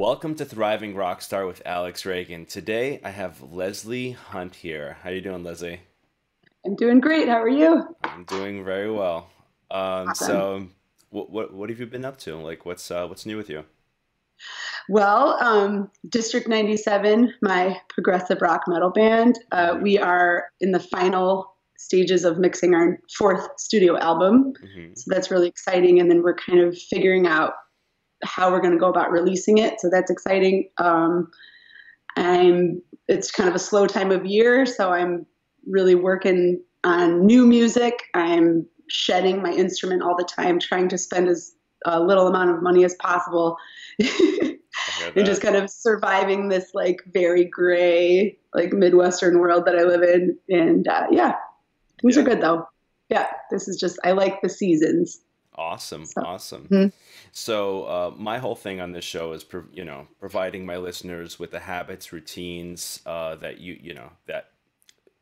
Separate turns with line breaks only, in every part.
Welcome to Thriving Rockstar with Alex Reagan. Today I have Leslie Hunt here. How are you doing, Leslie?
I'm doing great. How are you?
I'm doing very well. Um, awesome. So, what, what what have you been up to? Like, what's uh, what's new with you?
Well, um, District 97, my progressive rock metal band, uh, we are in the final stages of mixing our fourth studio album. Mm-hmm. So that's really exciting. And then we're kind of figuring out how we're going to go about releasing it. So that's exciting. Um, I'm. It's kind of a slow time of year, so I'm really working on new music. I'm shedding my instrument all the time, trying to spend as uh, little amount of money as possible, and just kind of surviving this like very gray like Midwestern world that I live in. And uh, yeah, things yeah. are good though. Yeah, this is just I like the seasons.
Awesome, so, awesome. Mm-hmm. So uh, my whole thing on this show is, you know, providing my listeners with the habits, routines uh, that you, you know, that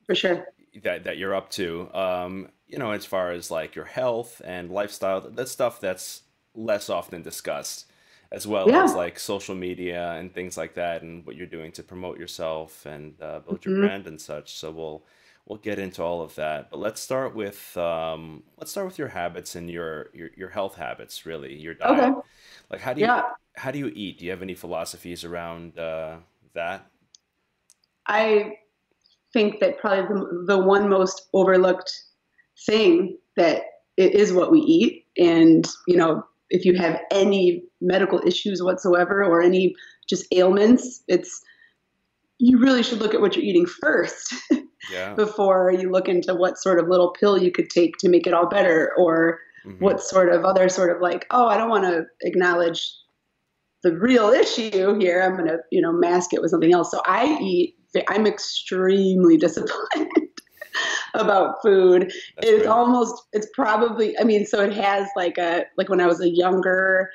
for sure
that that you're up to. Um, you know, as far as like your health and lifestyle, that stuff that's less often discussed, as well yeah. as like social media and things like that, and what you're doing to promote yourself and uh, build mm-hmm. your brand and such. So we'll we'll get into all of that. But let's start with um, let's start with your habits and your your, your health habits. Really, your diet. Okay. Like how do you yeah. how do you eat? Do you have any philosophies around uh, that?
I think that probably the, the one most overlooked thing that it is what we eat, and you know if you have any medical issues whatsoever or any just ailments, it's you really should look at what you're eating first yeah. before you look into what sort of little pill you could take to make it all better or mm-hmm. what sort of other sort of like oh i don't want to acknowledge the real issue here. I'm going to you know mask it with something else. So i eat i'm extremely disciplined about food. That's it's almost it's probably i mean so it has like a like when i was a younger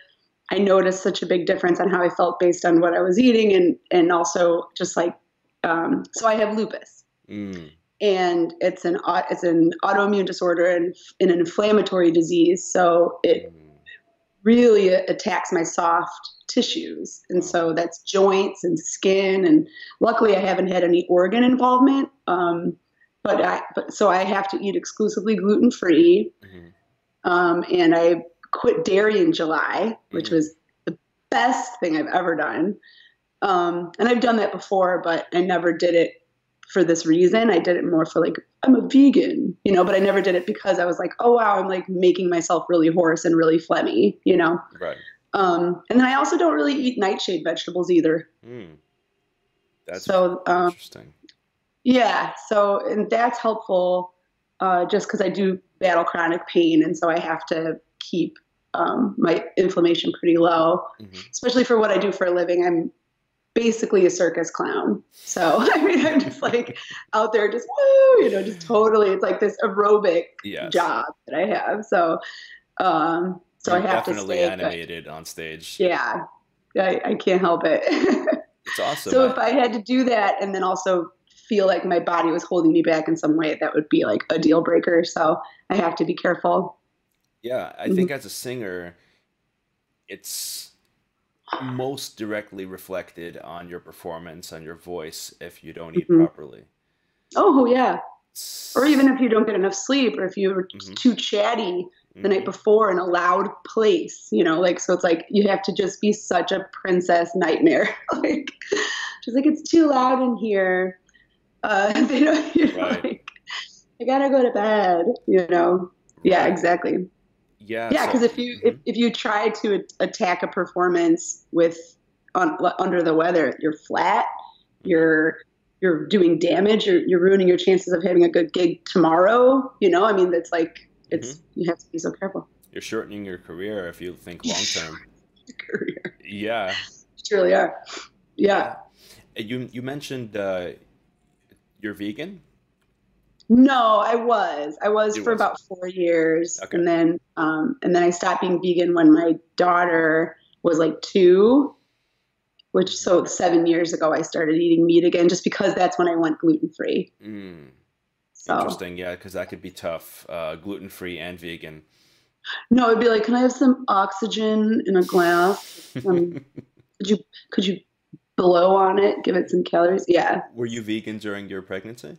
I noticed such a big difference on how I felt based on what I was eating, and and also just like um, so I have lupus, mm. and it's an it's an autoimmune disorder and, and an inflammatory disease. So it mm. really attacks my soft tissues, and so that's joints and skin. And luckily, I haven't had any organ involvement. Um, but I but so I have to eat exclusively gluten free, mm-hmm. um, and I quit dairy in July, which mm. was the best thing I've ever done. Um, and I've done that before, but I never did it for this reason. I did it more for like, I'm a vegan, you know, but I never did it because I was like, oh wow, I'm like making myself really hoarse and really phlegmy, you know?
Right.
Um, and then I also don't really eat nightshade vegetables either.
Mm. That's
so, um,
interesting.
Yeah. So, and that's helpful uh, just because I do battle chronic pain. And so I have to keep um, my inflammation pretty low, mm-hmm. especially for what I do for a living. I'm basically a circus clown. So I mean, I'm just like out there, just woo, you know, just totally. It's like this aerobic yes. job that I have. So, um, so You're I have
definitely
to
stay animated on stage.
Yeah, I, I can't help it.
it's awesome.
So if I had to do that and then also feel like my body was holding me back in some way, that would be like a deal breaker. So I have to be careful.
Yeah, I think mm-hmm. as a singer, it's most directly reflected on your performance, on your voice, if you don't eat mm-hmm. properly.
Oh, yeah. Or even if you don't get enough sleep, or if you're mm-hmm. too chatty the mm-hmm. night before in a loud place, you know, like, so it's like you have to just be such a princess nightmare. like, just like, it's too loud in here. Uh, they don't, you know, right. like, I gotta go to bed, you know? Yeah, exactly.
Yeah.
Yeah, because so, if you mm-hmm. if, if you try to attack a performance with on, under the weather, you're flat. You're you're doing damage. You're you're ruining your chances of having a good gig tomorrow. You know, I mean, it's like it's mm-hmm. you have to be so careful.
You're shortening your career if you think long term. career. Yeah.
You truly are. Yeah.
You you mentioned uh, you're vegan.
No, I was. I was for was. about four years, okay. and then um, and then I stopped being vegan when my daughter was like two, which so seven years ago I started eating meat again, just because that's when I went gluten free.
Mm. So. Interesting, yeah, because that could be tough, uh, gluten free and vegan.
No, it'd be like, can I have some oxygen in a glass? Um, could you could you blow on it, give it some calories? Yeah.
Were you vegan during your pregnancy?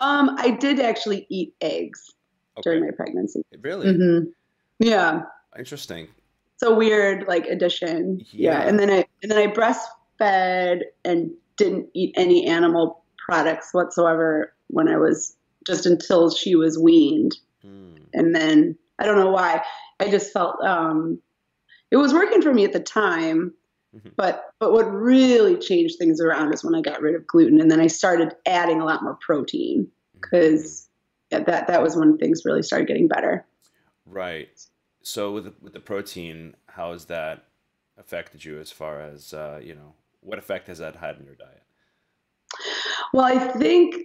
Um, I did actually eat eggs okay. during my pregnancy.
Really?
Mm-hmm. Yeah.
Interesting.
It's a weird like addition. Yeah. yeah. And then I and then I breastfed and didn't eat any animal products whatsoever when I was just until she was weaned. Mm. And then I don't know why. I just felt um, it was working for me at the time. Mm-hmm. But but what really changed things around is when I got rid of gluten and then I started adding a lot more protein because mm-hmm. that that was when things really started getting better.
Right. So with the, with the protein, how has that affected you as far as uh, you know what effect has that had in your diet?
Well, I think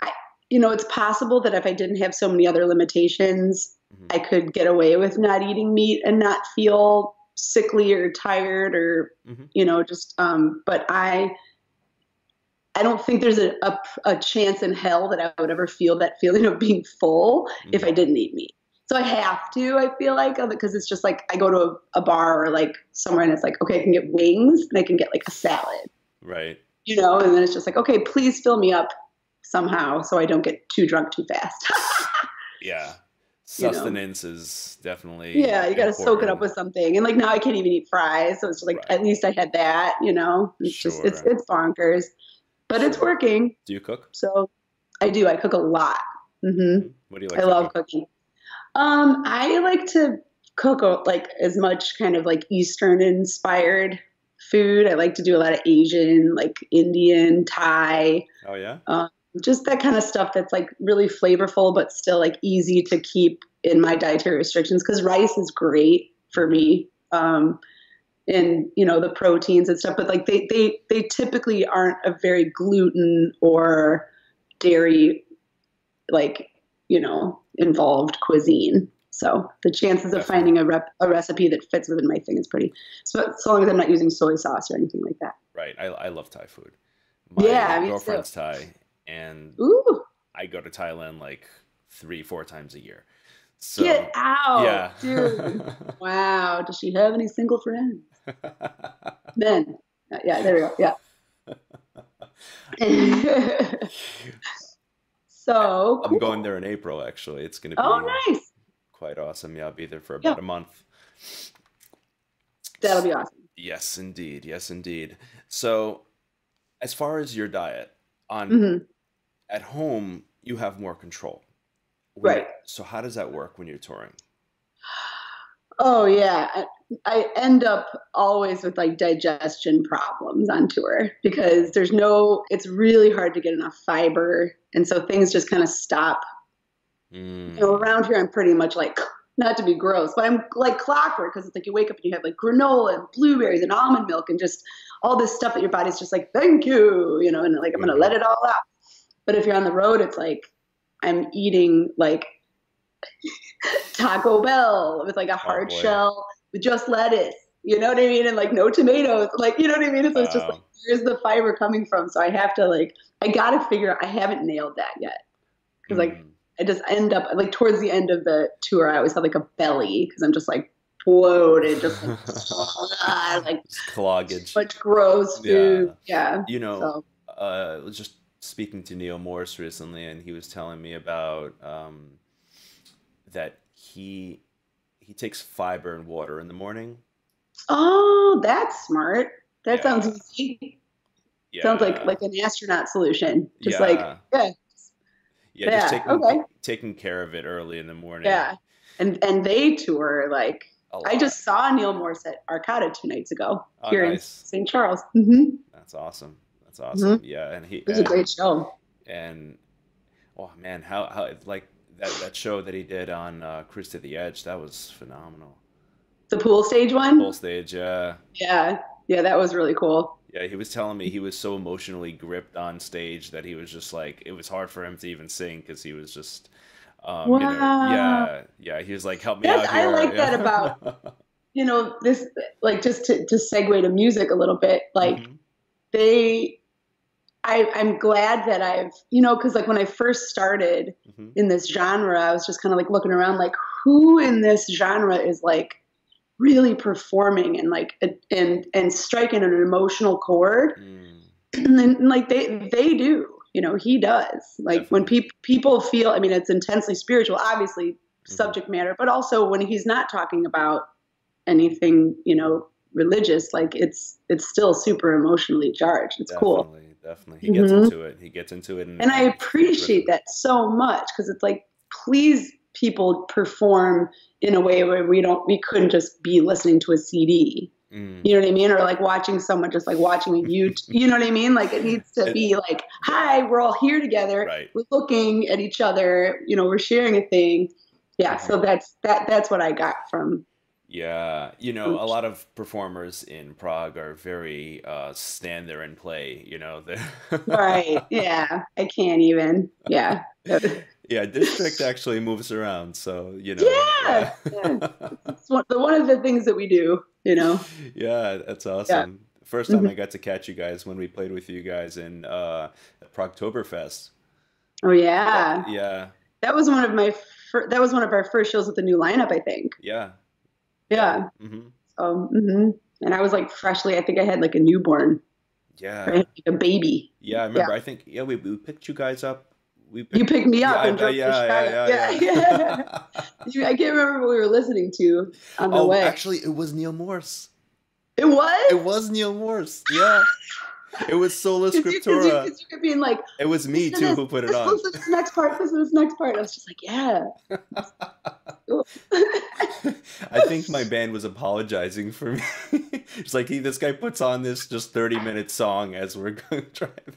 I, you know it's possible that if I didn't have so many other limitations, mm-hmm. I could get away with not eating meat and not feel sickly or tired or mm-hmm. you know just um but i i don't think there's a, a, a, chance in hell that i would ever feel that feeling of being full mm-hmm. if i didn't eat meat. So i have to i feel like because it's just like i go to a, a, bar or like somewhere and it's like okay i can get wings and i can get like a salad.
Right.
You know and then it's just like okay please fill me up somehow so i don't get too drunk too fast.
Yeah sustenance you know? is definitely
yeah you got to soak it up with something. And like now i can't even eat fries so it's like right. at least i had that you know? It's sure. just it's it's bonkers. But sure. it's working.
Do you cook?
So i do. I cook a lot. Mm-hmm.
what do you like
i love cook? cooking. Um i like to cook like as much kind of like eastern inspired food. I like to do a lot of asian like indian thai.
Oh yeah?
Um, just that kind of stuff that's like really flavorful but still like easy to keep in my dietary restrictions because rice is great for me um, and you know the proteins and stuff but like they they they typically aren't a very gluten or dairy like you know involved cuisine. So the chances of finding a, rep, a recipe that fits within my thing is pretty so, so long as i'm not using soy sauce or anything like that.
Right i, I love thai food.
My yeah,
girlfriend's Thai, and
Ooh.
I go to Thailand like three, four times a year. So,
Get out, yeah. dude! wow, does she have any single friends? Men, yeah, there we go. Yeah. so
I'm going there in April. Actually, it's going to be
oh nice,
quite awesome. Yeah, I'll be there for about yeah. a month.
That'll be awesome.
Yes, indeed. Yes, indeed. So, as far as your diet, on
mm-hmm
at home you have more control.
Right.
so how does that work when you're touring?
Oh yeah. I, I end up always with like digestion problems on tour because there's no it's really hard to get enough fiber. And so things just kind of stop. Mm. you know around here i'm pretty much like not to be gross but i'm like clockwork because it's like you wake up and you have like granola and blueberries and almond milk and just all this stuff that your body's just like thank you you know and like i'm gonna mm-hmm. let it all out but if you're on the road, it's like I'm eating like Taco Bell with like a oh, hard oh, shell with just lettuce. You know what I mean? And like no tomatoes. Like, you know what I mean? So it's just like, where's the fiber coming from? So I have to like, I got to figure out, I haven't nailed that yet. Cause mm. like, I just end up like towards the end of the tour, I always have like a belly because I'm just like bloated, just like, like
cloggage,
much gross food. Yeah. yeah.
You know, so. uh, just speaking to Neal Morse recently, and he was telling me about um, that he he takes fiber and water in the morning.
Oh, that's smart. That yeah. sounds easy. Yeah. Sounds like like an astronaut solution. Just yeah. like yeah.
Yeah, yeah, just taking, okay. taking care of it early in the morning.
Yeah. And and they tour like I just saw Neal Morse at Arcada two nights ago oh, here nice. in St. Charles. Mm-hmm.
That's awesome. That's awesome. Mm-hmm. Yeah, and he.
It was
and,
a great show.
And oh man, how how like that that show that he did on uh, Cruise to the Edge that was phenomenal.
The pool stage one.
Pool stage, yeah.
Yeah, yeah, that was really cool.
Yeah, he was telling me he was so emotionally gripped on stage that he was just like it was hard for him to even sing because he was just. Um, wow. You know, yeah, yeah. He was like, "Help me That's, out here."
I like
yeah.
that about you know this like just to to segue to music a little bit. Like mm-hmm. they I, am glad that I've, you know, because like when I first started mm-hmm. in this genre, I was just kind of like looking around, like who in this genre is like really performing and like and and striking an emotional chord mm. and then like they they do you know he does like Definitely. when people people feel i mean it's intensely spiritual obviously mm-hmm. subject matter but also when he's not talking about anything you know religious like it's it's still super emotionally charged it's
definitely,
cool
definitely he gets mm-hmm. into it he gets into it
and, and i appreciate that so much because it's like please people perform in a way where we don't we couldn't just be listening to a cd mm. you know what i mean or like watching someone just like watching a youtube you know what i mean like it needs to be like hi we're all here together
right.
we're looking at each other you know we're sharing a thing yeah mm-hmm. so that's that that's what i got from
yeah, you know, a lot of performers in prog are very uh, stand there and play. You know,
right? Yeah, I can't even. Yeah.
yeah, district actually moves around, so you know.
Yeah, yeah. it's one, one of the things that we do. You know.
Yeah, that's awesome. Yeah. First time mm-hmm. I got to catch you guys when we played with you guys in uh, Progtoberfest.
Oh yeah.
Yeah.
That was one of my. Fir- that was one of our first shows with the new lineup, I think.
Yeah,
yeah. Mm-hmm. So, mm-hmm. and I was like freshly, I think I had like a newborn.
Yeah.
Right? Like a baby.
Yeah, I remember. Yeah. I think yeah, we, we picked you guys up.
We picked, you picked me up yeah, and drove yeah, yeah, yeah, yeah, yeah. I can't remember what we were listening to on the oh, way.
Actually, it was Neal Morse.
It was.
It was Neal Morse. Yeah. It was Sola Scriptura.
You, you, you being like,
it was me too who put it on.
To this next part. To this next part. I was just like, yeah.
I think my band was apologizing for me. it's like he, this guy puts on this just thirty minute song as we're going driving.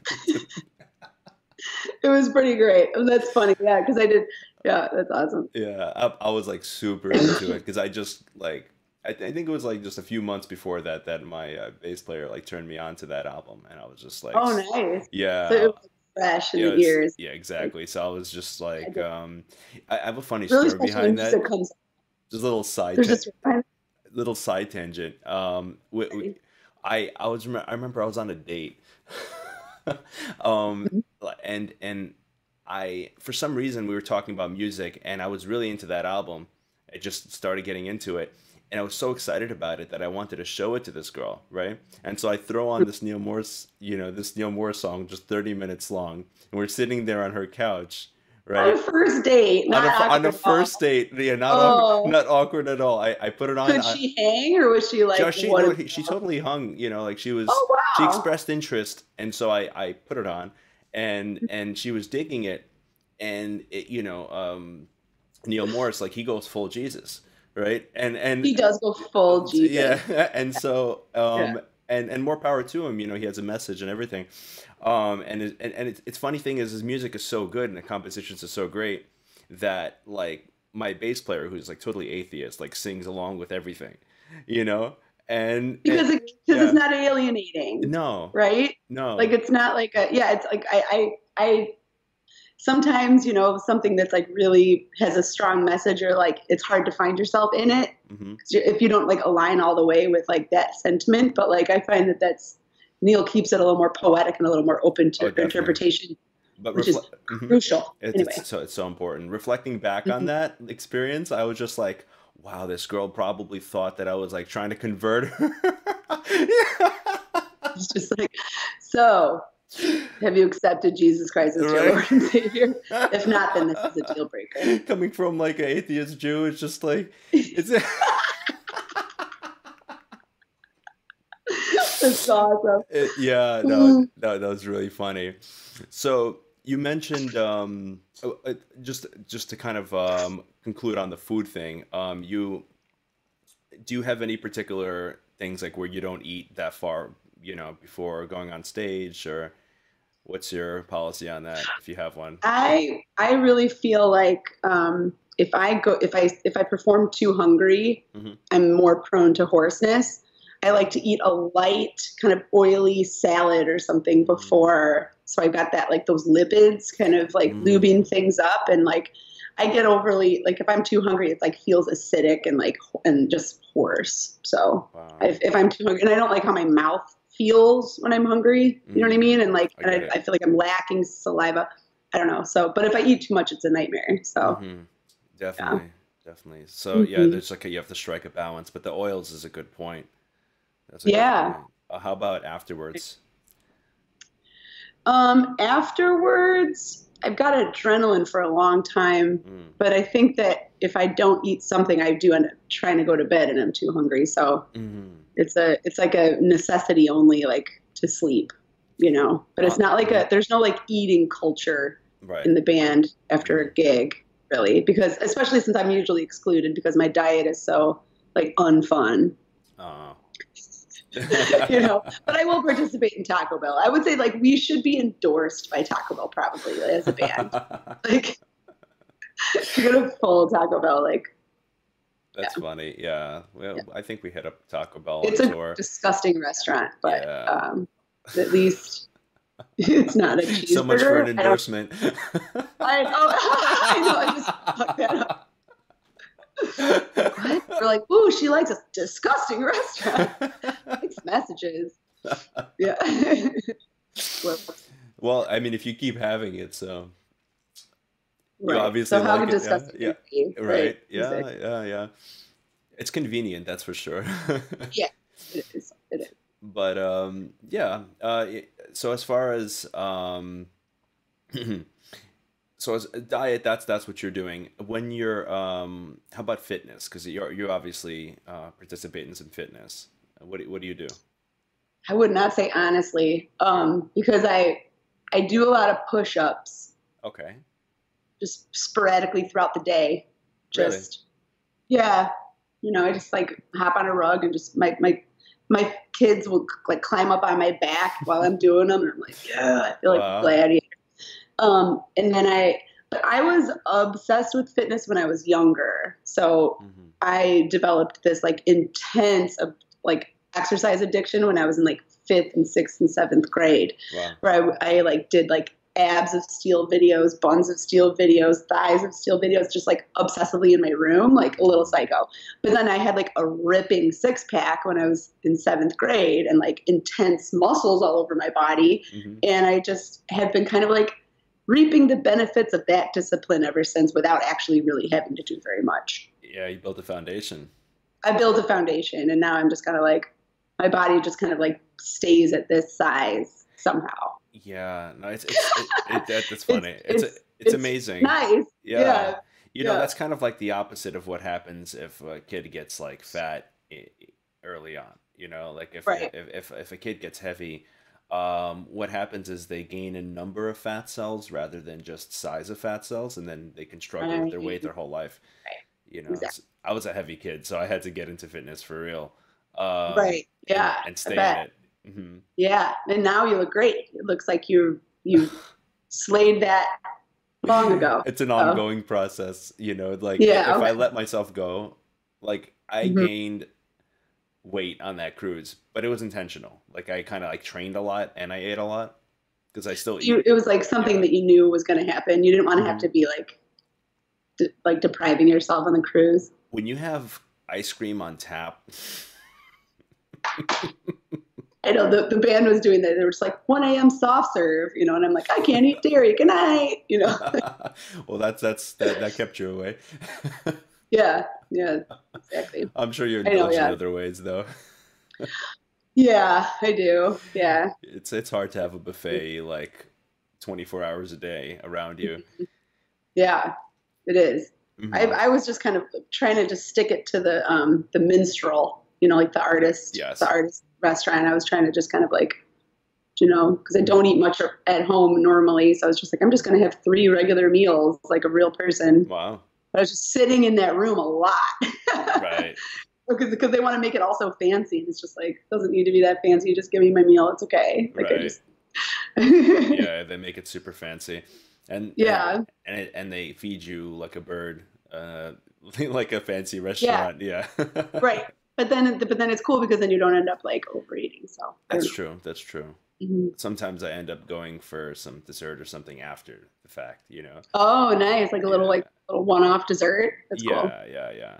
it was pretty great. That's funny, yeah, because I did. Yeah, that's awesome.
Yeah, I, I was like super into it because I just like I, th- I, think it was like just a few months before that that my uh, bass player like turned me on to that album, and I was just like,
oh, nice.
Yeah. So
fresh in yeah, the ears.
Yeah, exactly. So I was just like, um, I, I have a funny really story behind that. Comes- just a little side, little side tangent. Um, we, we, I I was I remember I was on a date, um, mm-hmm. and and I for some reason we were talking about music, and I was really into that album. I just started getting into it and I was so excited about it that I wanted to show it to this girl, right? And so I throw on this Neal Morse, you know, this Neal Morse song, just 30 minutes long, and we're sitting there on her couch, right?
On a first date, not on, a,
on a first date, yeah, not oh. awkward, not awkward at all. I, I put it on.
Could she hang, or was she like?
she, no, she totally hung. You know, like she was.
Oh wow!
She expressed interest, and so I I put it on, and mm-hmm. and she was digging it, and it, you know, um, Neal Morse like he goes full Jesus right? And and
he does go full Jesus.
Yeah, and so um, yeah. And and more power to him. You know, he has a message and everything. Um, and it, and and it's, it's funny thing is his music is so good and the compositions are so great that like my bass player who's like totally atheist like sings along with everything, you know. And
because and, it, because yeah. it's not alienating.
No.
Right.
No.
Like it's not like a yeah. It's like I I I sometimes you know something that's like really has a strong message or like it's hard to find yourself in it mm-hmm. if you don't like align all the way with like that sentiment but like i find that that's neal keeps it a little more poetic and a little more open to oh, interpretation but which is mm-hmm. crucial
it's,
anyway.
it's, so it's so important reflecting back mm-hmm. on that experience i was just like wow this girl probably thought that i was like trying to convert her
it's just like so have you accepted Jesus Christ as right? your Lord and Savior? if not, then this is a deal breaker.
Coming from like an atheist Jew, it's just like it's.
That's awesome.
It, yeah, no, no, that was really funny. So you mentioned um, oh, uh, just just to kind of um, conclude on the food thing. Um, you do you have any particular things like where you don't eat that far, you know, before going on stage or What's your policy on that, if you have one?
I I really feel like um, if I go if I if I perform too hungry, mm-hmm. I'm more prone to hoarseness. I like to eat a light, kind of oily salad or something mm-hmm. before, so I've got that like those lipids kind of like mm. lubing things up, and like I get overly like if I'm too hungry, it like feels acidic and like and just hoarse. So wow. if, if I'm too hungry, and I don't like how my mouth feels when I'm hungry. You know what I mm. mean? And like, I, and I, I, feel like I'm lacking saliva. I don't know. So, but if I eat too much, it's a nightmare. So,
mm-hmm. definitely. definitely. So yeah,
hmm
there's like a, you have to strike a balance, but the oils is a good point. That's a good
Yeah.
point. Uh, how about afterwards?
Um, afterwards, I've got adrenaline for a long time,
Mm,
but I think that if I don't eat something, I do end up trying to go to bed and I'm too hungry. So
mm,
it's a it's like a necessity only, like to sleep, you know. But it's not like a there's no like eating culture
right.
in the band after a gig, really, because especially since I'm usually excluded because my diet is so like unfun.
uh.
you know, but I will participate in Taco Bell. I would say like we should be endorsed by Taco Bell probably as a band. Like you're gonna pull Taco Bell. Like yeah,
That's funny. Yeah. Well,
yeah.
I think we hit up Taco Bell
it's a
tour.
disgusting restaurant, but
Yeah.
um, at least it's not a cheeseburger.
So much for an
cheeseburger. I
endorsement.
I know. I know. I just fucked that up. What? We're like, ooh, she likes a disgusting restaurant. Mixed messages. Yeah. Well,
I mean, if you keep having it, so you obviously
So how
like it. Yeah. Yeah. Right.
Right.
Yeah.
Exactly.
Yeah. Yeah. It's convenient, that's for sure.
Yeah, it is. It is.
But um, yeah. Uh, so as far as um, so as a diet, that's that's what you're doing. When you're um, how about fitness? Because you're you obviously uh, participate in some fitness. What do, what do you do?
I would not say honestly, um, because I I do a lot of push-ups
Okay.
just sporadically throughout the day.
Really?
Just yeah, you know, I just like hop on a rug and just my my my kids will like climb up on my back while I'm doing them, and I'm like, yeah, I feel like
Wow.
gladiator. Um, and then I, but I was obsessed with fitness when I was younger, so
hmm
I developed this like intense of like exercise addiction when I was in like fifth and sixth and seventh grade,
Wow.
where I, I like did like abs of steel videos, buns of steel videos, thighs of steel videos, just like obsessively in my room, like a little psycho. But then I had like a ripping six pack when I was in seventh grade and like intense muscles all over my body.
hmm
And I just had been kind of like reaping the benefits of that discipline ever since without actually really having to do very much.
Yeah, you built a foundation.
I built a foundation and now I'm just kind of like my body just kind of like stays at this size somehow.
Yeah, no, it's it's it, it, that, that's
It's
funny. It's
it's
it's
it's
amazing.
nice.
Yeah.
Yeah.
You know,
Yeah.
that's kind of like the opposite of what happens if a kid gets like fat early on. You know, like if
Right.
if if, if a kid gets heavy, um, what happens is they gain a number of fat cells rather than just size of fat cells, and then they can struggle with their weight their whole life.
Right.
You know,
Exactly.
I was a heavy kid, so I had to get into fitness for real, um,
Right. Yeah.
and
I
stay in it. hmm
Yeah. And now you look great. It looks like you you slayed that long ago.
It's an
So
ongoing process, you know, like
yeah.
if I let myself go, like I
hmm
gained weight on that cruise, but it was intentional. Like I kind of like trained a lot and I ate a lot because I still
You
eat.
it was like something
Yeah.
that you knew was going to happen. You didn't want to have
hmm
to be like de- like depriving yourself on the cruise.
When you have ice cream on tap,
I know the, the band was doing that. They were just like 1 a.m. soft serve, you know, and I'm like, I can't eat dairy. Good night, you know.
well, that's that's that that kept you away.
yeah, yeah, exactly.
I'm sure you
I know,
indulge in other ways though.
Yeah, I do. Yeah.
It's it's hard to have a buffet like 24 hours a day around you.
Yeah, it is. I,
hmm
I was just kind of trying to just stick it to the um the minstrel, you know, like the artist,
Yes.
the artist restaurant. I was trying to just kind of like, you know, because I don't eat much at home normally, so I was just like, I'm just gonna have three regular meals like a real person.
Wow.
I was just sitting in that room a lot.
Right.
because because they want to make it all so fancy. and It's just like it doesn't need to be that fancy. Just give me my meal. It's okay. Like I
Right.
just
Yeah, they make it super fancy, and and
yeah
and, it, and they feed you like a bird, uh, like a fancy restaurant. Yeah,
right. But then but then it's cool because then you don't end up like overeating. So
that's true. That's true.
Mhm.
Sometimes I end up going for some dessert or something after the fact. You know.
Oh, nice! Like a little
Yeah.
like little one-off dessert. That's cool.
Yeah, yeah, yeah.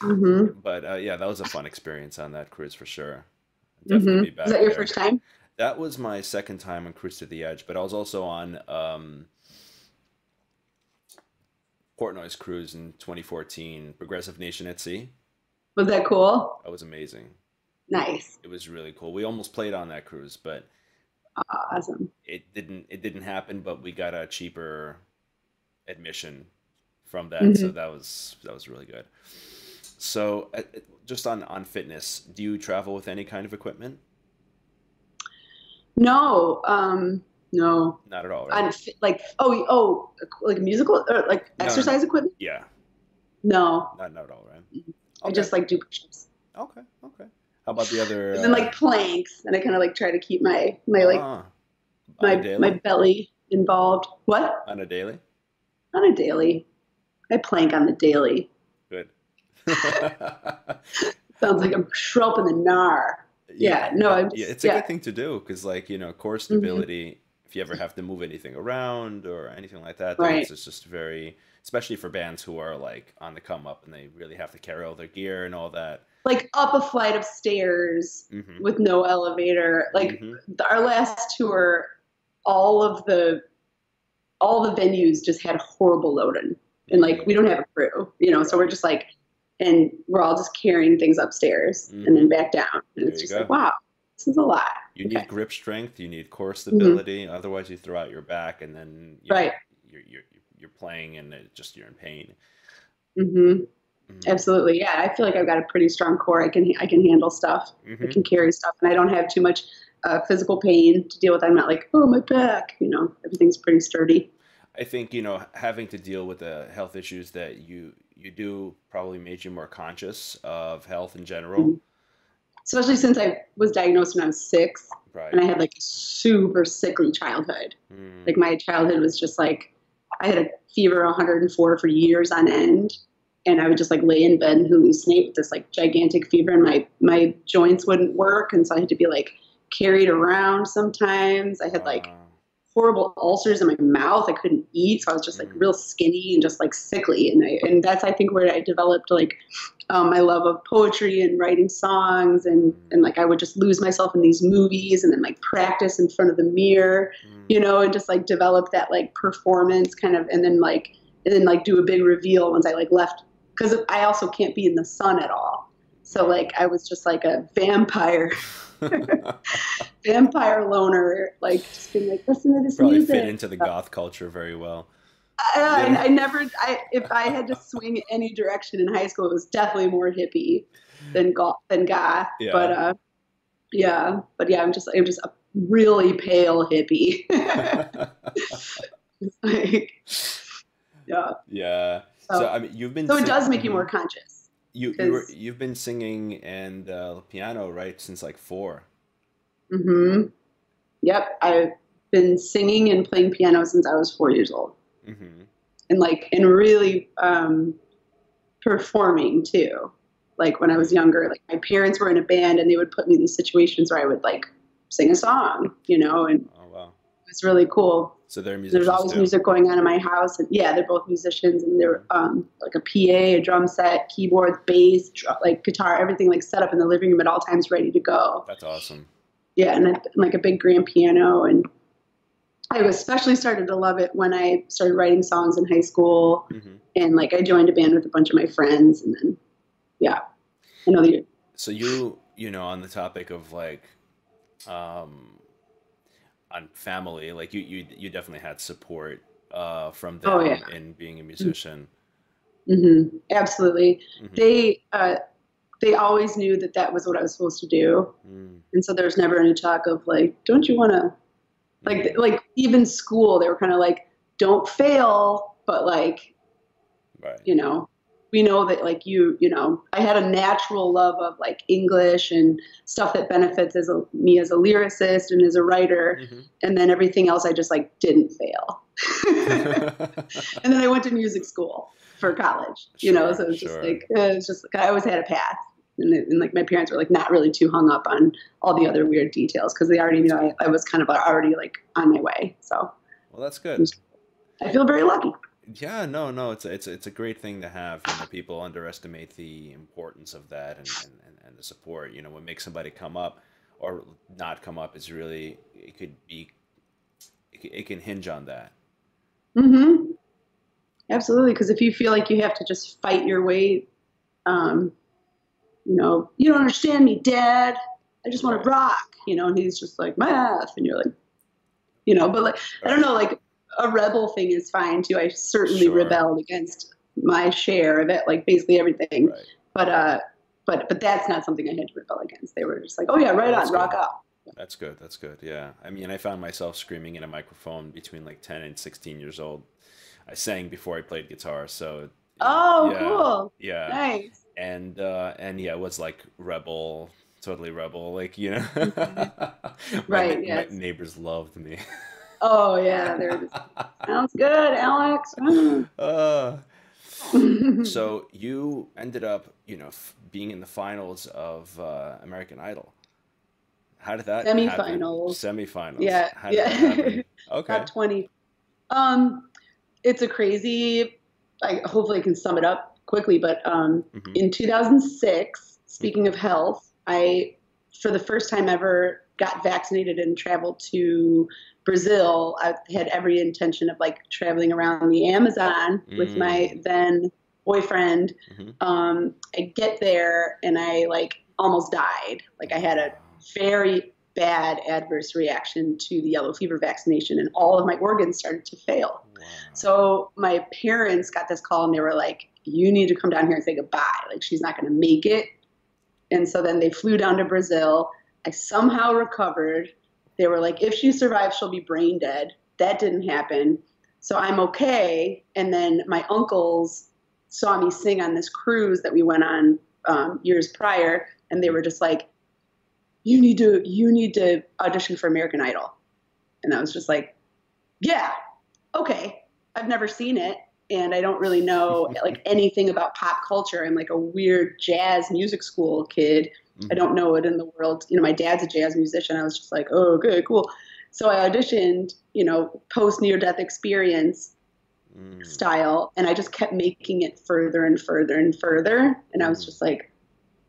hmm
But uh, yeah, that was a fun experience on that cruise for sure.
hmm
Definitely be
Was that your
there.
first time?
That was my second time on Cruise to the Edge, but I was also on um, Portnoy's cruise in 2014, Progressive Nation at Sea.
Was that cool?
That was amazing.
Nice.
It was really cool. We almost played on that cruise, but
awesome.
It didn't. It didn't happen. But we got a cheaper admission from that, mm-hmm. so that was that was really good. So, uh, just on on fitness, do you travel with any kind of equipment?
No, um, no,
not at all. Right?
like oh oh like musical or like no, exercise no. equipment.
Yeah.
No.
Not not at all, right?
Okay. I just like do push-ups.
Okay. Okay. How about the other?
And then like uh, planks, and I kind of like try to keep my my like uh, my my belly involved. What?
On a daily.
On a daily, I plank on the daily.
Good.
Sounds like I'm shrumping the gnar. Yeah, yeah no, I'm
just, yeah, it's a yeah. good thing to do because, like, you know, core mm-hmm. stability. Mm-hmm. If you ever have to move anything around or anything like that, right. it's just very, especially for bands who are like on the come up and they really have to carry all their gear and all that.
Like up a flight of stairs mm-hmm. with no elevator. Like mm-hmm. our last tour, all of the all the venues just had horrible loading and like we don't have a crew, you know, so we're just like, and we're all just carrying things upstairs mm-hmm. and then back down, and there it's just go. like, wow, this is a lot.
You okay. need grip strength, you need core mm-hmm. stability, mm-hmm. otherwise you throw out your back, and then you
right,
you're, you're you're playing and it just you're in pain.
Mm-hmm. Mm-hmm. Absolutely, yeah. I feel like I've got a pretty strong core. I can I can handle stuff. I mm-hmm. can carry stuff, and I don't have too much uh, physical pain to deal with. I'm not like, oh, my back. You know, everything's pretty sturdy.
I think you know having to deal with the health issues that you you do probably made you more conscious of health in general. Mm-hmm.
Especially since I was diagnosed when I was six, right. and I had like a super sickly childhood. Mm. Like my childhood was just like I had a fever 104 for years on end, and I would just like lay in bed and hallucinate with this like gigantic fever, and my my joints wouldn't work, and so I had to be like carried around sometimes. I had like horrible ulcers in my mouth. I couldn't eat, so I was just like mm. real skinny and just like sickly. And I, and that's I think where I developed like um, my love of poetry and writing songs, and and like I would just lose myself in these movies, and then like practice in front of the mirror, mm. you know, and just like develop that like performance kind of, and then like and then like do a big reveal once I like left because I also can't be in the sun at all. So like I was just like a vampire. vampire loner, like just being like, listen to this
Probably
music.
fit into the goth culture very well.
I, I, I, never, I, if I had to swing any direction in high school, it was definitely more hippie than goth. Than goth. Yeah. But uh, yeah, but yeah, I'm just, I'm just a really pale hippie. like, yeah.
Yeah. So, so, I mean, you've been.
So it does make you more conscious
you you were, you've been singing and uh, piano right since like four.
Mm-hmm. Yep, I've been singing and playing piano since I was four years old, mm-hmm. and like and really um, performing too. Like when I was younger, like my parents were in a band and they would put me in these situations where I would like sing a song, you know, and was really cool.
So they're musicians.
There's always
too.
music going on in my house, and yeah, they're both musicians, and they're um, like a PA, a drum set, keyboard, bass, dr- like guitar, everything like set up in the living room at all times, ready to go.
That's awesome.
Yeah, and, and like a big grand piano, and I especially started to love it when I started writing songs in high school, mm-hmm. and like I joined a band with a bunch of my friends, and then yeah, I know that.
So you, you know, on the topic of like, um, on family, like you you you definitely had support uh, from oh, them oh, yeah. in being a musician.
Mm-hmm. Absolutely, mm-hmm. they uh, they always knew that that was what I was supposed to do, mm. and so there's never any talk of like, don't you want to, like mm. like even school, they were kind of like, don't fail, but like, right. you know, we know that like you you know i had a natural love of like english and stuff that benefits as a me as a lyricist and as a writer. Mm-hmm. and then everything else i just like didn't fail. And then i went to music school for college you know so it was sure. just like it was just like i always had a path. And, and, like my parents were like not really too hung up on all the other weird details because they already knew I, I was kind of already like on my way so.
Well that's good.
I feel very lucky
yeah, no, no, it's a, it's a, it's a great thing to have. You know, people underestimate the importance of that and, and, and the support. You know, what makes somebody come up or not come up is really it could be it, it can hinge on that.
Mm-hmm. absolutely. Because if you feel like you have to just fight your way, um, you know, you don't understand me, Dad. I just want to rock, you know. And he's just like math, and you're like, you know. But like, I don't know, like a rebel thing is fine too. I certainly sure. rebelled against my share of it, like basically everything. Right. But uh, but but that's not something I had to rebel against. They were just like, oh yeah, right on, rock out.
That's good. That's good. Yeah. I mean, I found myself screaming in a microphone between like 10 and 16 years old. I sang before I played guitar, so
Oh,
yeah,
cool.
Yeah.
Nice.
And uh and yeah, it was like rebel, totally rebel, like, you know. Mm-hmm.
right,
my,
yes.
my neighbors loved me.
Oh yeah, they're sounds good, Alex.
uh, so you ended up, you know, f- being in the finals of uh, American Idol. How did that
semifinals?
Happen? Semifinals.
Yeah,
How
yeah.
Okay.
Top twenty. Um, it's a crazy. I hopefully I can sum it up quickly, but um, mm-hmm. in 2006, speaking mm-hmm. of health, I for the first time ever got vaccinated and traveled to Brazil. I had every intention of like traveling around the Amazon mm. with my mm. then boyfriend. Mm-hmm. Um, I get there and I like almost died. Like I had a very bad adverse reaction to the yellow fever vaccination and all of my organs started to fail. Wow. So my parents got this call and they were like, you need to come down here and say goodbye. Like she's not going to make it. And so then they flew down to Brazil. I somehow recovered. They were like, if she survives, she'll be brain dead. That didn't happen. So I'm okay. And then my uncles saw me sing on this cruise that we went on um, years prior, and they were just like, "You need to, you need to audition for American Idol." And I was just like, "Yeah, okay." I've never seen it, and I don't really know like anything about pop culture. I'm like a weird jazz music school kid Mm-hmm. I don't know it in the world. You know, my dad's a jazz musician. I was just like, oh, okay, cool. So I auditioned, you know, post near death experience mm. style, and I just kept making it further and further and further. And I was mm. just like,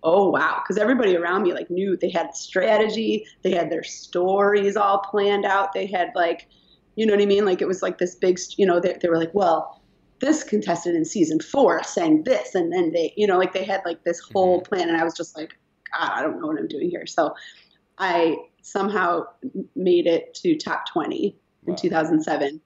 oh wow, because everybody around me like knew they had strategy, they had their stories all planned out, they had like, you know what I mean? Like it was like this big, you know, they, they were like, well, this contestant in season four sang this, and then they, you know, like they had like this whole mm-hmm. plan, and I was just like, God, I don't know what I'm doing here. So I somehow made it to top 20 wow. in 2007.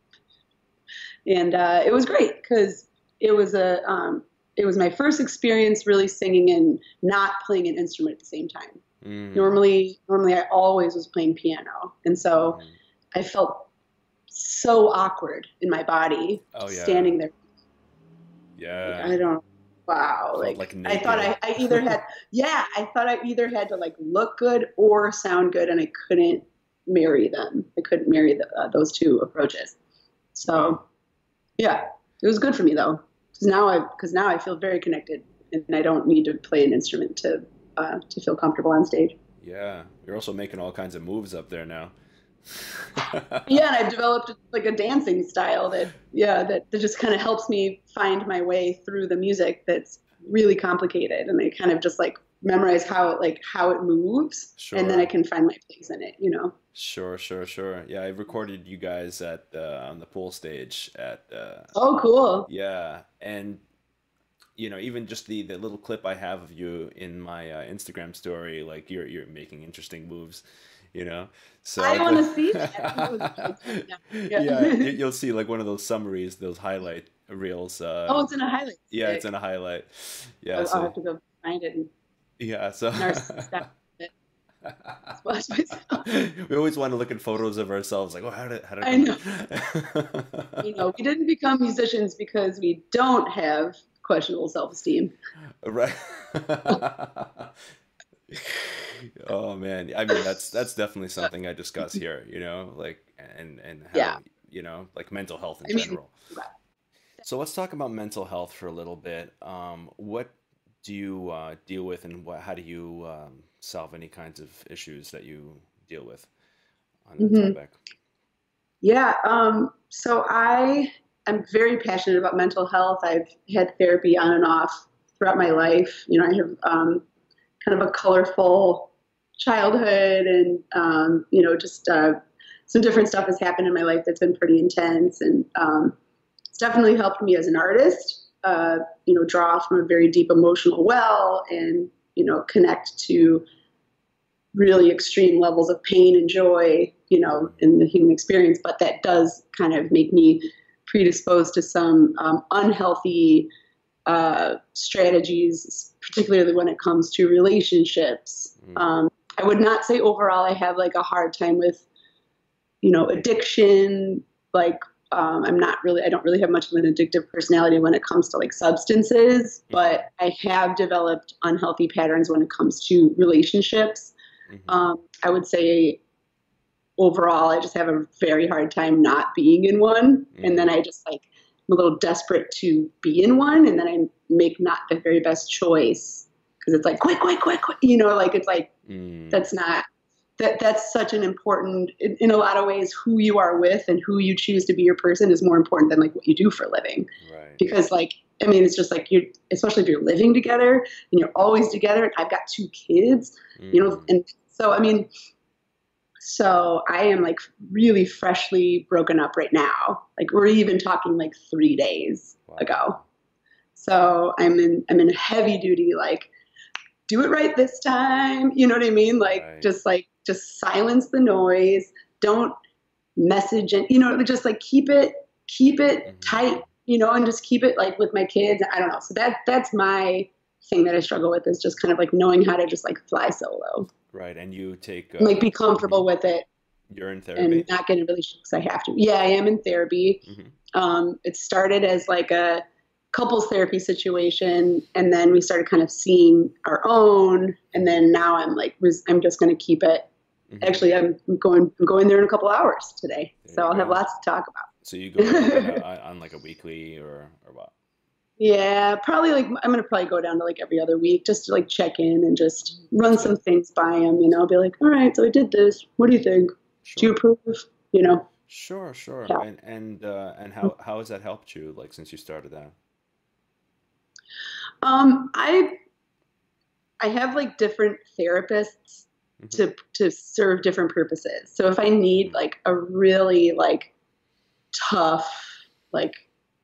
And uh, it was great because it was a um, it was my first experience really singing and not playing an instrument at the same time. Mm. Normally, normally I always was playing piano, and so mm. I felt so awkward in my body
oh, yeah.
standing there.
Yeah,
I don't wow like, like i thought I, I either had yeah i thought i either had to like look good or sound good and i couldn't marry them. I couldn't marry the, uh, those two approaches. So yeah it was good for me though because now i because now i feel very connected and i don't need to play an instrument to uh, to feel comfortable on stage.
Yeah you're also making all kinds of moves up there now
yeah, and I've developed like a dancing style that yeah that, that just kind of helps me find my way through the music that's really complicated, and I kind of just like memorize how it like how it moves, sure. and then I can find my place in it. You know.
Sure, sure, sure. Yeah, I recorded you guys at uh, on the pool stage at. Uh,
oh, cool.
Yeah, and you know even just the the little clip I have of you in my uh, Instagram story, like you're you're making interesting moves you know.
So I want to see that.
yeah, yeah you'll see like one of those summaries, those highlight reels. Uh,
oh, it's in a highlight.
Yeah, it's in a highlight. Yeah,
I'll, so, I'll have to go find it. And
yeah, so. we always want to look at photos of ourselves, like, oh, how did how did
I know? you know, we didn't become musicians because we don't have questionable self esteem.
Right oh man, I mean that's that's definitely something I discuss here. You know, like and and how, yeah, you know, like mental health in I general. Mean, so let's talk about mental health for a little bit. Um, what do you uh, deal with, and what, how do you um, solve any kinds of issues that you deal with on that mm-hmm. topic?
Yeah. Um, so I am very passionate about mental health. I've had therapy on and off throughout my life. You know, I have um, kind of a colorful childhood and um, you know just uh, some different stuff has happened in my life that's been pretty intense and um, it's definitely helped me as an artist, uh, you know, draw from a very deep emotional well and, you know, connect to really extreme levels of pain and joy, you know, in the human experience. But that does kind of make me predisposed to some um, unhealthy uh, strategies, particularly when it comes to relationships. Mm. Um, I would not say overall I have like a hard time with, you know, addiction. Like um, I'm not really, I don't really have much of an addictive personality when it comes to like substances, mm-hmm. but I have developed unhealthy patterns when it comes to relationships. Mm-hmm. Um, I would say overall, I just have a very hard time not being in one. Mm-hmm. And then I just like, I'm a little desperate to be in one. And then I make not the very best choice because it's like, quick, quick, quick, quick. You know, like it's like, mm. that's not, that that's such an important, in, in, a lot of ways, who you are with and who you choose to be your person is more important than like what you do for a living. Right. Because like, I mean, it's just like you, especially if you're living together and you're always together. And I've got two kids, mm. you know, mm. and so I mean, so I am like really freshly broken up right now. Like we're even talking like three days wow. ago. So I'm in I'm in heavy duty like do it right this time. You know what I mean? Like right. just like just silence the noise. Don't message and you know just like keep it keep it mm-hmm. tight. You know, and just keep it like with my kids. I don't know. So that that's my thing that I struggle with is just kind of like knowing how to just like fly solo.
Right, and you take
uh, like be comfortable with it.
You're in therapy
and not get in a relationship because I have to. Yeah, I am in therapy. Mm-hmm. Um, it started as like a couples therapy situation and then we started kind of seeing our own and then now i'm like i'm just going to keep it mm-hmm. actually i'm going i'm going there in a couple hours today there so i'll go. have lots to talk about
so you go on, on, like a weekly or or what
yeah probably like i'm going to probably go down to like every other week just to like check in and just run some things by him you know be like all right so i did this what do you think sure. do you approve you know
sure sure yeah. and and uh, and how how has that helped you like since you started that
um, I I have like different therapists mm-hmm. to to serve different purposes. So if I need mm-hmm. like a really like tough, like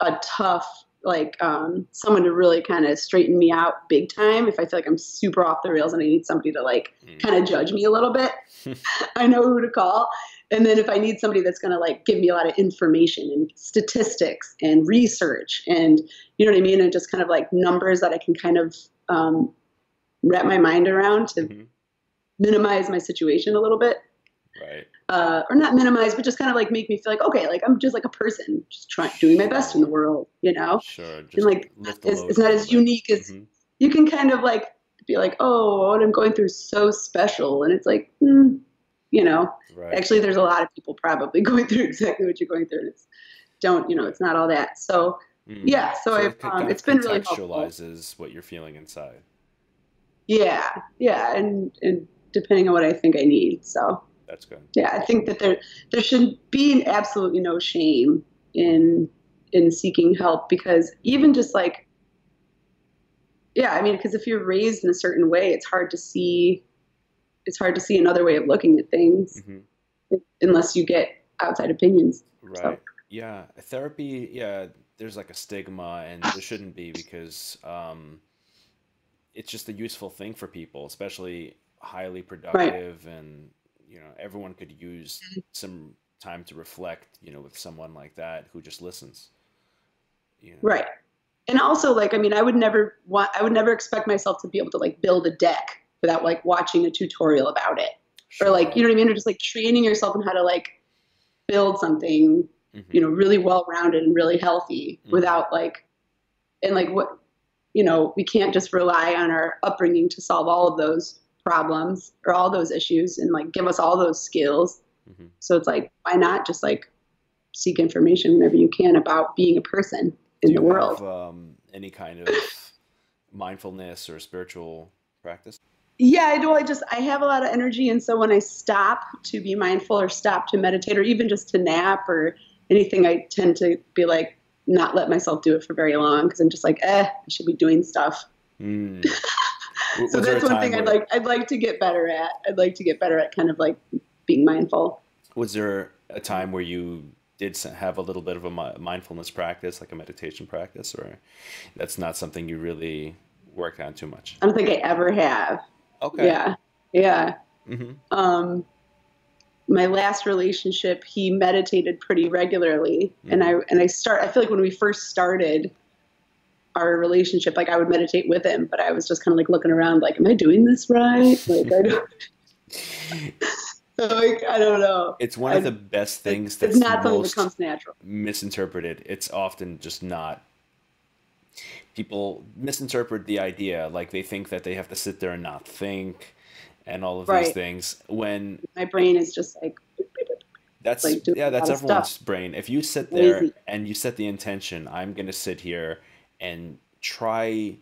a tough like um, someone to really kind of straighten me out big time if i feel like i'm super off the rails and i need somebody to like mm. kind of judge me a little bit. I know who to call. And then if i need somebody that's going to like give me a lot of information and statistics and research and you know what i mean? And just kind of like numbers that i can kind of um, wrap my mind around to mm-hmm. minimize my situation a little bit.
Right
uh, or not minimize but just kind of like make me feel like okay like i'm just like a person just trying doing my best in the world you know?
Sure
and like it's, it's not as unique as mm-hmm. you can kind of like be like oh what i'm going through is so special and it's like mm, you know? Right. actually there's a lot of people probably going through exactly what you're going through and it's don't you know it's not all that. So mm. yeah so, so I've, it um, it's been really
contextualizes what you're feeling inside.
Yeah yeah and and depending on what i think i need so
that's good
yeah i think that there there should be absolutely no shame in in seeking help because even just like yeah i mean because if you're raised in a certain way it's hard to see it's hard to see another way of looking at things mm-hmm. unless you get outside opinions.
Right. So. Yeah. Therapy. Yeah. There's like a stigma, and there shouldn't be because um, it's just a useful thing for people, especially highly productive, right. and you know everyone could use mm-hmm. some time to reflect. You know, with someone like that who just listens.
You know? Right. And also, like, I mean, I would never want, I would never expect myself to be able to like build a deck without like watching a tutorial about it sure. or like you know what i mean or just like training yourself on how to like build something mm-hmm. you know really well rounded and really healthy mm-hmm. without like and like what you know we can't just rely on our upbringing to solve all of those problems or all those issues and like give us all those skills. Mm-hmm. so it's like why not just like seek information whenever you can about being a person in the world
have, um, any kind of mindfulness or spiritual practice?
Yeah i do. I just i have a lot of energy and so when i stop to be mindful or stop to meditate or even just to nap or anything i tend to be like not let myself do it for very long because i'm just like eh i should be doing stuff. Mm. so that's one thing i'd like i'd like to get better at i'd like to get better at kind of like being mindful
was there a time where you did have a little bit of a mindfulness practice, like a meditation practice, or that's not something you really worked on too much?
I don't think I ever have.
Okay.
Yeah. Yeah. Mm-hmm. Um, my last relationship, he meditated pretty regularly, mm-hmm. and I and I start. I feel like when we first started our relationship, like I would meditate with him, but I was just kind of like looking around, like, am I doing this right? Like I don't. like I don't know.
It's one of the best things
that's it's not something that comes natural.
Misinterpreted. It's often just not. People misinterpret the idea, like they think that they have to sit there and not think, and all of right. these things. When
my brain is just like.
That's like yeah, that's everyone's brain. If you sit there Lazy. and you set the intention, I'm gonna sit here and try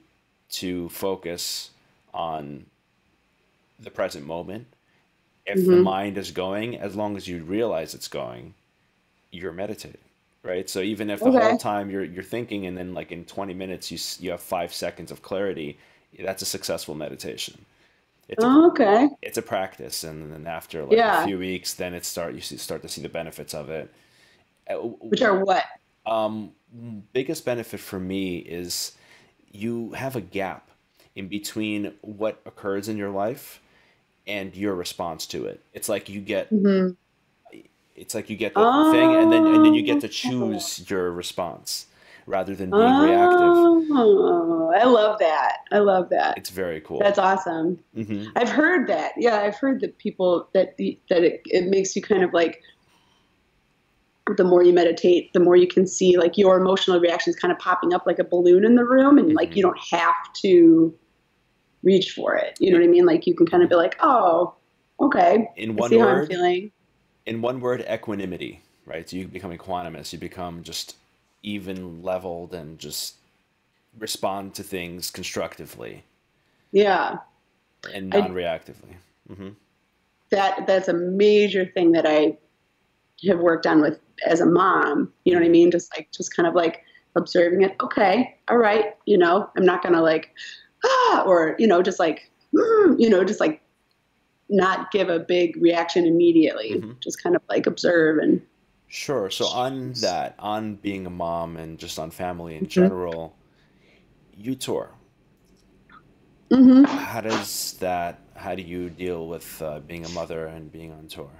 to focus on the present moment if mm-hmm. the mind is going, as long as you realize it's going, you're meditating, right? So even if the okay. whole time you're you're thinking, and then like in 20 minutes you you have five seconds of clarity, that's a successful meditation.
It's a, oh, okay.
It's a practice, and then after like yeah. a few weeks, then it start you see, start to see the benefits of it.
Uh, Which are what?
Um, biggest benefit for me is you have a gap in between what occurs in your life and your response to it. It's like you get mm-hmm. it's like you get the oh. thing and then and then you get to oh. choose your response rather than being oh. reactive.
I love that. I love that.
It's very cool.
That's awesome. Mm-hmm. I've heard that. Yeah, I've heard that people that the, that it, it makes you kind of like the more you meditate, the more you can see like your emotional reactions kind of popping up like a balloon in the room, and mm-hmm. like you don't have to reach for it. You know what I mean? Like you can kind of be like, oh, okay.
In one see word, how I'm feeling. In one word, equanimity, right? So you become equanimous. You become just even leveled and just respond to things constructively.
Yeah.
And non-reactively. Mm-hmm.
That that's a major thing that I have worked on with as a mom. You know what I mean? Just like just kind of like observing it. Okay, all right. You know, I'm not gonna like ah, or you know, just like mm, you know, just like not give a big reaction immediately. Mm-hmm. Just kind of like observe and.
Sure. So on that, on being a mom and just on family in mm-hmm. general, you tour. Mm-hmm. How does that? How do you deal with uh, being a mother and being on tour?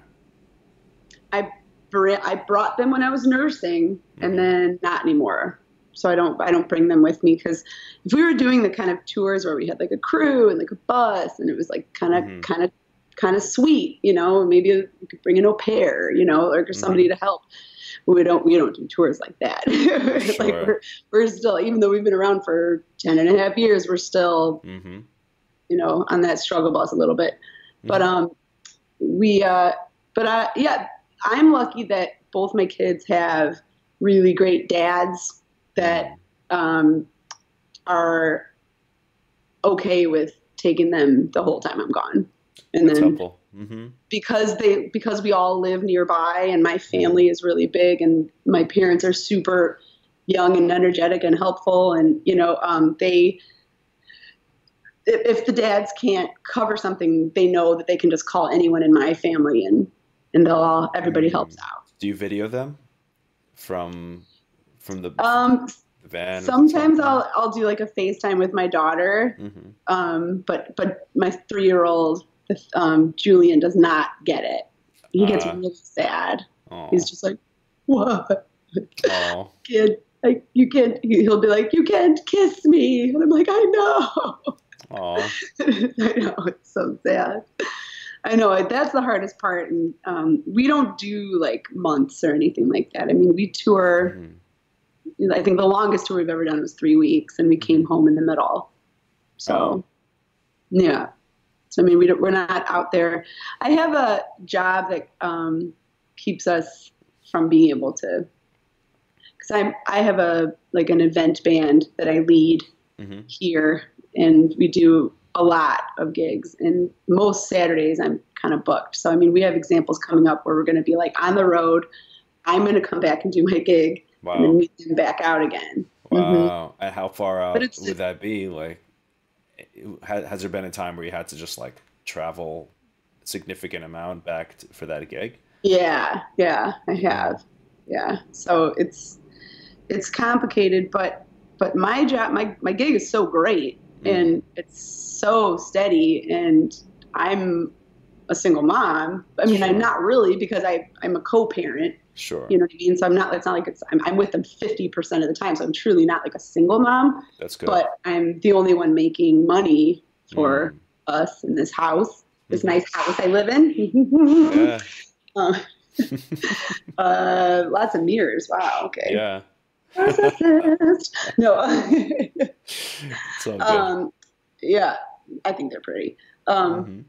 I I brought them when I was nursing, mm-hmm. and then not anymore so I don't I don't bring them with me because if we were doing the kind of tours where we had like a crew and like a bus and it was like kind of mm-hmm. kind of kind of sweet, you know, maybe we could bring an au pair, you know, or somebody mm-hmm. to help. We don't we don't do tours like that. Sure. like we're we're still even though we've been around for 10 and a half years, we're still mm-hmm. you know on that struggle bus a little bit. Mm-hmm. But um we uh but uh yeah, I'm lucky that both my kids have really great dads that um, are okay with taking them the whole time I'm gone.
And That's then helpful. Mm-hmm.
because they because we all live nearby and my family is really big and my parents are super young and energetic and helpful and you know um, they if, if the dads can't cover something they know that they can just call anyone in my family and and they'll all everybody helps mm. out
do you video them from from the
um, van? Sometimes I'll I'll do like a FaceTime with my daughter, mm-hmm. um, but but my three year old um, Julian does not get it. He gets uh, really sad. Aw. He's just like, what? Oh. Kid, like you can't. He'll be like, you can't kiss me, and I'm like, I know. Oh. I know it's so sad. I know that's the hardest part, and um, we don't do like months or anything like that. I mean, we tour. Mm-hmm I think the longest tour we've ever done was three weeks, and we came home in the middle. So, oh. yeah. So I mean, we we're not out there. I have a job that um, keeps us from being able to. Because I I have a like an event band that I lead mm-hmm. here, and we do a lot of gigs. And most Saturdays I'm kind of booked. So I mean, we have examples coming up where we're going to be like on the road. I'm going to come back and do my gig Wow. And then meet them back out again.
Wow. Mm-hmm. And how far out would that be? Like, has there been a time where you had to just like travel a significant amount back to, for that gig?
Yeah, yeah, I have. yeah. So it's it's complicated, but but my job, my my gig is so great, mm. and it's so steady, and I'm a single mom. I mean. I'm not really because I I'm a co-parent.
Sure.
You know what I mean? So I'm not. It's not like it's. I'm, I'm with them 50 percent of the time. So I'm truly not like a single mom.
That's good.
But I'm the only one making money for mm. us in this house, this mm. nice house I live in. yeah. Uh, uh, lots of mirrors. Wow. Okay.
Yeah.
no. um, yeah, I think they're pretty. Um,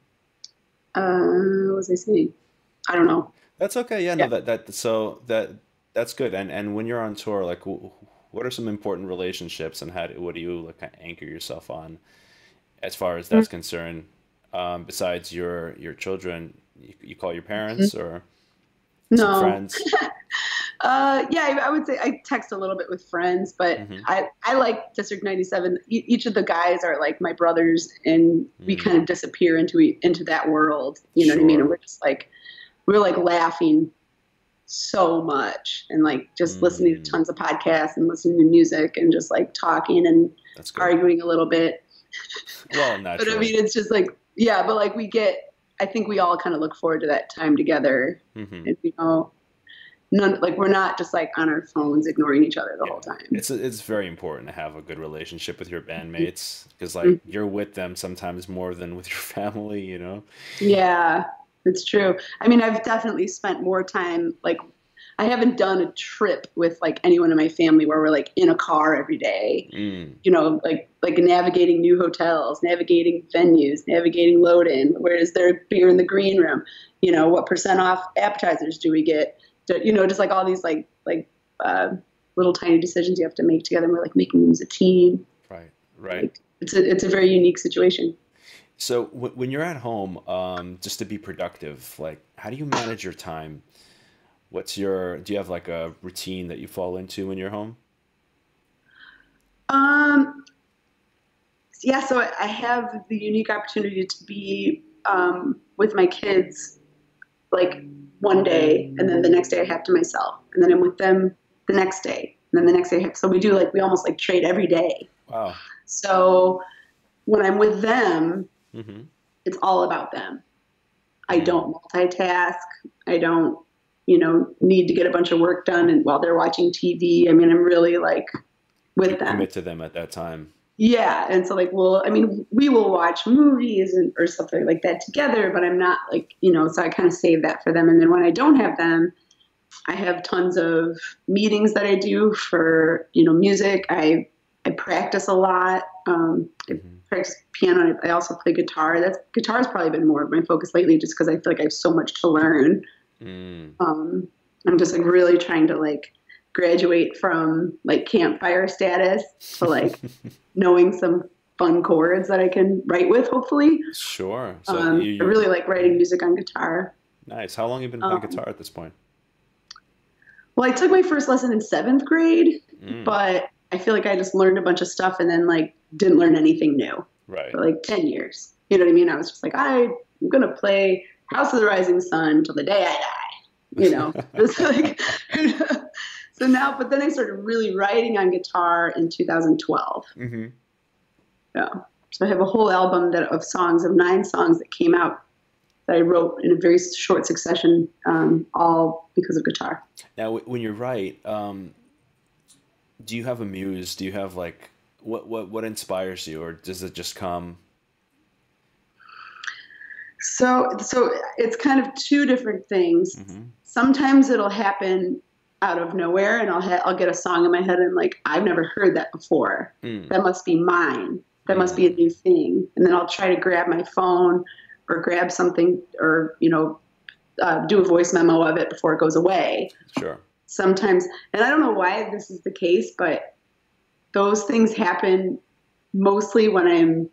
mm-hmm. uh, what was I saying? I don't know.
That's okay. Yeah, no, that that so that that's good. And and when you're on tour, like, what are some important relationships, and how do, what do you like kind of anchor yourself on, as far as that's mm-hmm. concerned? Um, besides your your children, you, you call your parents mm-hmm. or no. friends?
uh, yeah, I, I, would say I text a little bit with friends, but mm-hmm. I, I like District 97. E- each of the guys are like my brothers, and we mm. kind of disappear into into that world. You know sure. what I mean? And we're just like we're like laughing so much and like just mm. listening to mm. tons of podcasts and listening to music and just like talking and arguing a little bit.
Well,
but I mean, it's just like yeah, but like we get I think we all kind of look forward to that time together. Mm-hmm. And you know, none like we're not just like on our phones ignoring each other the yeah. whole time.
It's it's very important to have a good relationship with your bandmates because like mm-hmm. you're with them sometimes more than with your family, you know.
Yeah, it's true. I mean, I've definitely spent more time like I haven't done a trip with like anyone in my family where we're like in a car every day. Mm. You know, like like navigating new hotels, navigating venues, navigating load in. Where is there beer in the green room? You know, what percent off appetizers do we get? You know, just like all these like like uh, little tiny decisions you have to make together. And we're like making them as a team.
Right. Right.
Like, it's a it's a very unique situation.
So w- when you're at home, um, just to be productive, like how do you manage your time? what's your do you have like a routine that you fall into when you're home
um yeah so i have the unique opportunity to be um, with my kids like one day and then the next day i have to myself and then i'm with them the next day and then the next day have, so we do like we almost like trade every day
wow
so when i'm with them mm-hmm. it's all about them i don't multitask i don't you know, need to get a bunch of work done and while they're watching TV. I mean, I'm really like with them.
Commit to them at that time.
Yeah, and so like, well, I mean, we will watch movies and or something like that together, but I'm not like, you know, so I kind of save that for them. And then when I don't have them, I have tons of meetings that I do for you know music. I I practice a lot. Um, I mm-hmm. practice piano. I also play guitar. That's guitar has probably been more of my focus lately, just because I feel like I have so much to learn. Mm. Um, I'm just like really trying to like graduate from like campfire status to like knowing some fun chords that I can write with, hopefully.
Sure.
So um, you, I really like writing music on guitar.
Nice. How long have you been playing um, guitar at this point?
Well, I took my first lesson in seventh grade, mm. but I feel like I just learned a bunch of stuff and then like didn't learn anything new.
Right.
For like 10 years. You know what I mean? I was just like, I'm going to play House of the Rising Sun till the day I die. You know, like, so now, but then I started really writing on guitar in 2012. Mm-hmm. Yeah. So I have a whole album that of songs of nine songs that came out that I wrote in a very short succession, um, all because of guitar.
Now, when you write, um, do you have a muse? Do you have like what what what inspires you, or does it just come
so, so it's kind of two different things. Mm-hmm. Sometimes it'll happen out of nowhere, and I'll ha- I'll get a song in my head, and like I've never heard that before. Mm. That must be mine. That mm. must be a new thing. And then I'll try to grab my phone or grab something, or you know, uh, do a voice memo of it before it goes away.
Sure.
Sometimes, and I don't know why this is the case, but those things happen mostly when I'm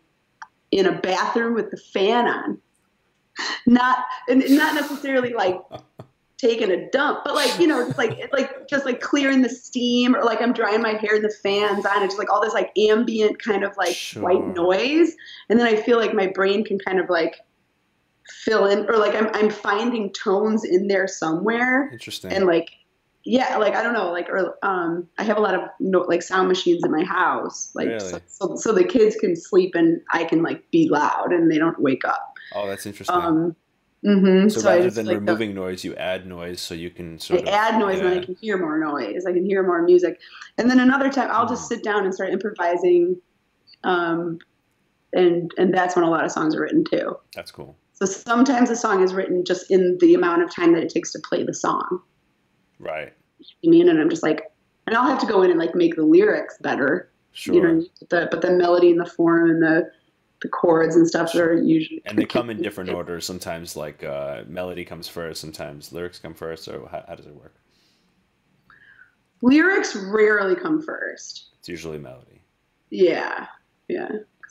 in a bathroom with the fan on not not necessarily like taking a dump, but like you know, just like like just like clearing the steam, or like I'm drying my hair and the fans on, and just like all this like ambient kind of like sure. white noise, and then I feel like my brain can kind of like fill in, or like I'm I'm finding tones in there somewhere,
interesting,
and like yeah, like I don't know, like or um, I have a lot of no, like sound machines in my house, like
Really?
so, so so the kids can sleep and I can like be loud and they don't wake up.
Oh, that's interesting.
Um, hmm
so,
so I
rather than
like the-
removing noise, you add noise so you can
I
sort of
add noise and. I can hear more noise. I can hear more music. And then another time I'll just
Mhm.
sit down and start improvising. Um, and and that's when a lot of songs are written too.
That's cool.
So sometimes a song is written just in the amount of time that it takes to play the song.
Right.
You mean? And I'm just like, and I'll have to go in and like make the lyrics better.
Sure.
You know, but the, but the melody and the form and the the chords and stuff are usually
and they come in different orders. Sometimes like uh, melody comes first, sometimes lyrics come first. Or how, how does it work?
Lyrics rarely come first.
It's usually melody.
Yeah, yeah.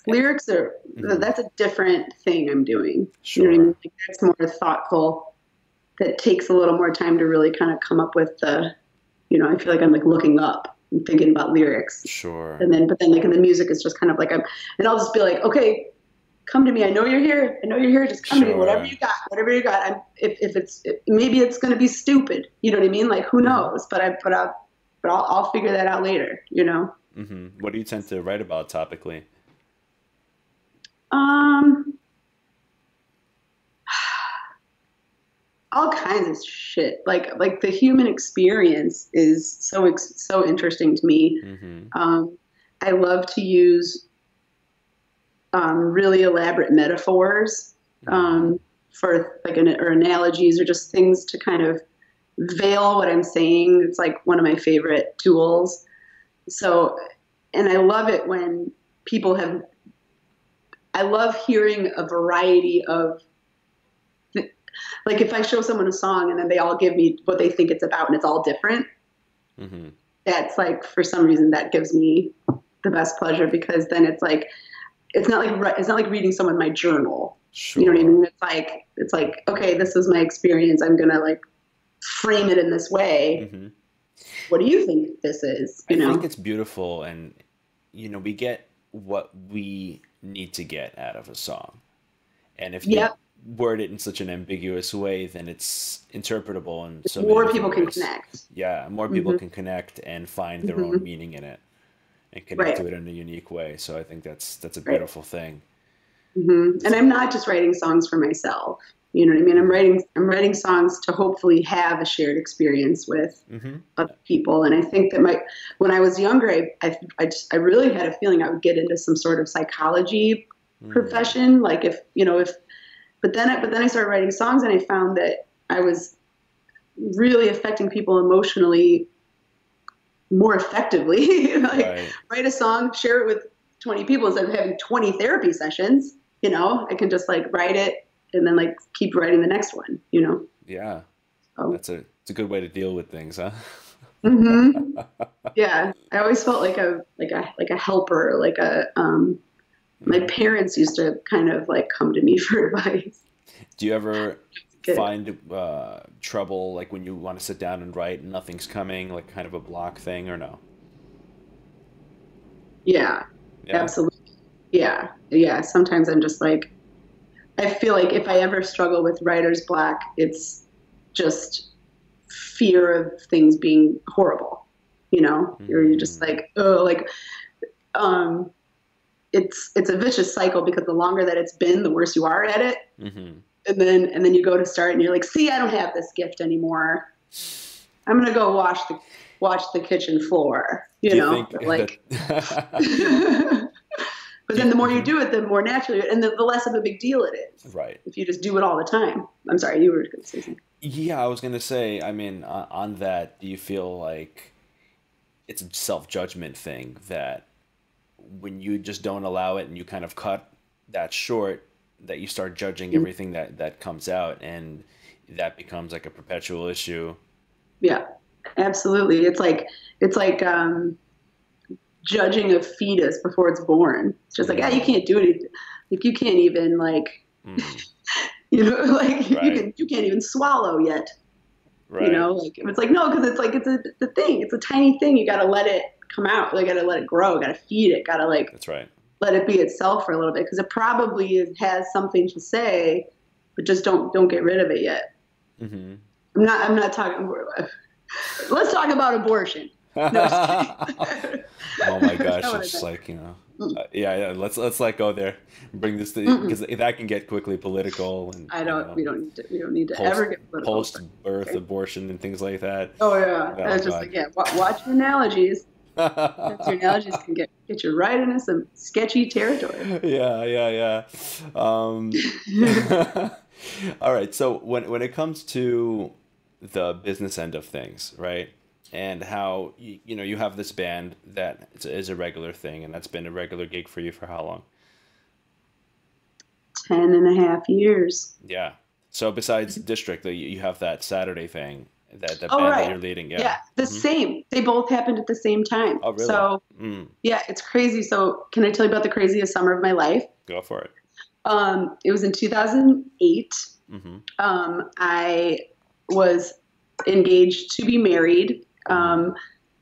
Lyrics are
Mhm.
that's a different thing I'm doing.
Sure.
You know what I mean? Like, that's more thoughtful. That takes a little more time to really kind of come up with the, you know, I feel like I'm like looking up thinking about lyrics,
Sure.
and then but then like in the music is just kind of like I'm, and I'll just be like, okay, come to me. I know you're here. I know you're here. Just come to me. Whatever you got. Whatever you got. I'm, if if it's if, maybe it's gonna be stupid. You know what I mean? Like who
Mhm.
knows? But I but I but I'll I'll figure that out later. You know.
hmm What do you tend to write about topically?
Um, all kinds of shit. Like like the human experience is so ex- so interesting to me.
hmm
Um, I love to use um, really elaborate metaphors um, for like an, or analogies or just things to kind of veil what I'm saying. It's like one of my favorite tools. So, and I love it when people have. I love hearing a variety of. Like if I show someone a song and then they all give me what they think it's about and it's all different,
hmm
that's like for some reason that gives me the best pleasure because then it's like it's not like it's not like reading someone my journal.
Sure.
you know what i mean? It's like it's like okay this is my experience. I'm gonna like frame it in this way.
Hmm
what do you think this is?
I
know?
think it's beautiful, and you know, we get what we need to get out of a song, and if you
Yep.
Word it in such an ambiguous way, then it's interpretable and so
more people can connect
Yeah, more people
Mhm.
can connect and find their own
Mhm.
meaning in it, and connect
Right.
to it in a unique way. So I think that's that's a
Right.
beautiful thing.
hmm and i'm not just writing songs for myself you know what i mean i'm writing i'm writing songs to hopefully have a shared experience with
hmm
other people. And I think that my when I was younger, I I, I, just, I really had a feeling I would get into some sort of psychology
Mm.
profession. Like if you know if, but then I, but then I started writing songs and I found that I was really affecting people emotionally more effectively. like
Right.
write a song, share it with 20 people instead of having 20 therapy sessions. You know, I can just like write it and then like keep writing the next one. You know.
Yeah.
So.
That's a it's a good way to deal with things, huh?
hmm yeah i always felt like a like a like a helper like a um my parents used to kind of like come to me for advice
Do you ever find uh, trouble like when you want to sit down and write and nothing's coming, like kind of a block thing, or no?
yeah,
Yeah.
absolutely yeah yeah sometimes i'm just like i feel like if i ever struggle with writer's block it's just fear of things being horrible you know or you're just
Mm.
like oh like um it's it's a vicious cycle because the longer that it's been the worse you are at it.
Hmm
and then and then you go to start and you're like see i don't have this gift anymore. I'm gonna go wash the wash the kitchen floor you
you
know?
think
like
that-
but then the more you do it the more naturally and the, the less of a big deal it is.
Right?
if you just do it all the time. I'm sorry you were going to say something.
Yeah, I was gonna say. I mean, on, on that, do you feel like it's a self judgment thing that when you just don't allow it and you kind of cut that short, that you start judging
Mm.
everything that that comes out, and that becomes like a perpetual issue.
yeah absolutely it's like it's like um judging a fetus before it's born it's just like yeah you can't do anything like you can't even like
Mm,
you know like you,
Right.
can, you can't even swallow yet
right.
you know like it's like no because it's like it's a it's a thing it's a tiny thing you got to let it come out you got to let it grow got to feed it got to like
That's right.
let it be itself for a little bit because it probably is, has something to say but just don't don't get rid of it yet
hmm
i'm not i'm not talking Let's talk about abortion. No,
oh my gosh, it's just like you know, uh, yeah, yeah. Let's let's let go there. Bring this to because that can get quickly political. And
I don't.
You know,
we don't need to. We don't need to
post,
ever get political.
Post birth
okay.
abortion and things like that.
Oh yeah,
Oh,
that's just like yeah. Watch your analogies. Your analogies can get get you right into some sketchy territory.
yeah, yeah, yeah. Um, all right. So when when it comes to the business end of things, right, and how you, you know you have this band that is- is a regular thing, and that's been a regular gig for you for how long?
Ten and a half years.
Yeah. So besides District, you have that Saturday thing that the
Oh,
band
right.
that you're leading.
Yeah,
Yeah.
the
Mhm.
same. They both happened at the same time.
Oh, really?
So
Mm,
yeah, it's crazy. So can I tell you about the craziest summer of my life?
go for it.
Um, it was in 2008.
hmm
Um, I was engaged to be married, um,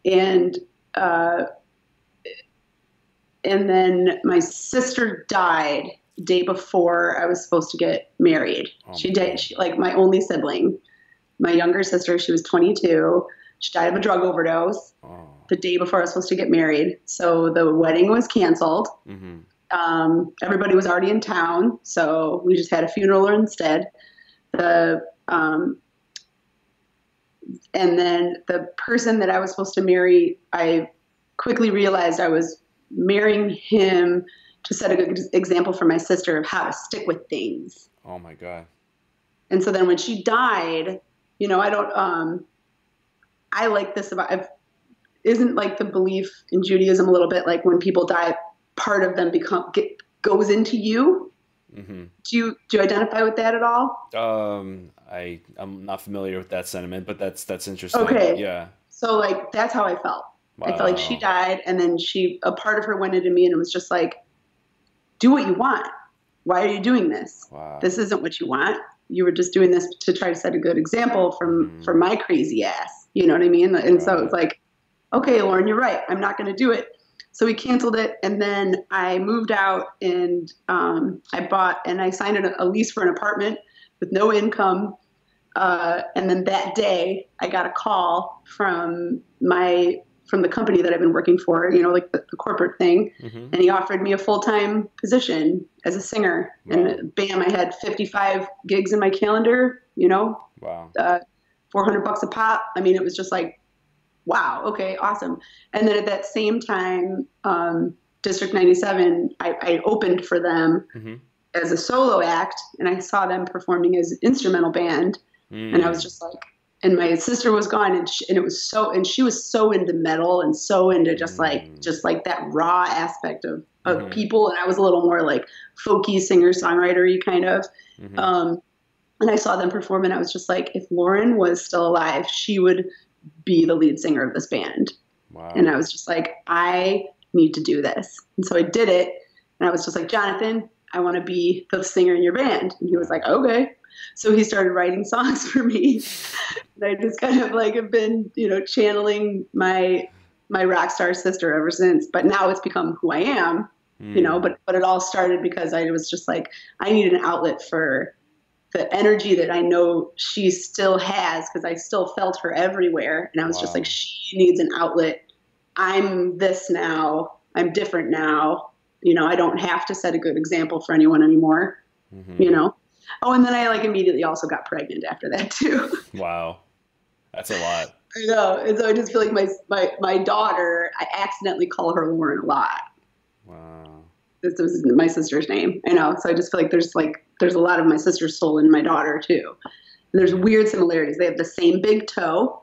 and uh, and then my sister died day before I was supposed to get married.
Oh,
she died, she, like my only sibling, my younger sister. She was 22. She died of a drug overdose
Oh.
the day before I was supposed to get married. So the wedding was canceled.
hmm
Um, everybody was already in town, so we just had a funeral instead. The um, and then the person that I was supposed to marry, I quickly realized I was marrying him to set a good example for my sister of how to stick with things.
Oh my God.
And so then when she died, you know, I don't. Um, I like this about. I've, isn't like the belief in Judaism a little bit like when people die, part of them become get, goes into you.
hmm
Do you do you identify with that at all?
Um, I I'm not familiar with that sentiment, but that's that's interesting.
Okay.
Yeah.
So like that's how I felt. I felt like she died, and then she a part of her went into me, and it was just like, do what you want. Why are you doing this?
Wow.
This isn't what you want. You were just doing this to try to set a good example from
Mhm.
for my crazy ass. You know what I mean? And so it's like, okay, Lauren, you're right. I'm not going to do it. So we canceled it, and then I moved out, and um, I bought and I signed a, a lease for an apartment with no income. Uh, and then that day, I got a call from my from the company that I've been working for. You know, like the, the corporate thing.
Hmm
and he offered me a full-time position as a singer.
Wow.
and bam i had 55 gigs in my calendar you know?
Wow.
uh, 400 bucks a pop. I mean it was just like wow okay awesome. And then at that same time um, district 97 I, I opened for them
hmm
as a solo act. And i saw them performing as an instrumental band. And i was just like and my sister was gone and, she, and it was so and she was so into metal and so into just like
Mm.
just like that raw aspect of, of
Mhm.
people and i was a little more like folky singer songwritery kind of
Mhm.
um, and i saw them perform and i was just like if lauren was still alive she would be the lead singer of this band
wow.
and i was just like i need to do this and so i did it and i was just like jonathan i want to be the singer in your band and he was like okay so he started writing songs for me. And i just kind of like have been you know channeling my my rock star sister ever since. But now it's become who i am you know
Mm.
but but it all started because i was just like i need an outlet for the energy that i know she still has because i still felt her everywhere. And i was just like she needs an outlet. I'm this now. I'm different now. You know i don't have to set a good example for anyone anymore
Mhm.
you know oh and then i like immediately also got pregnant after that too
Wow. That's a lot.
I know, and so I just feel like my my my daughter. I accidentally call her Lauren a lot.
Wow.
this was my sister's name. I know. So I just feel like there's like there's a lot of my sister's soul in my daughter too. And there's weird similarities. They have the same big toe,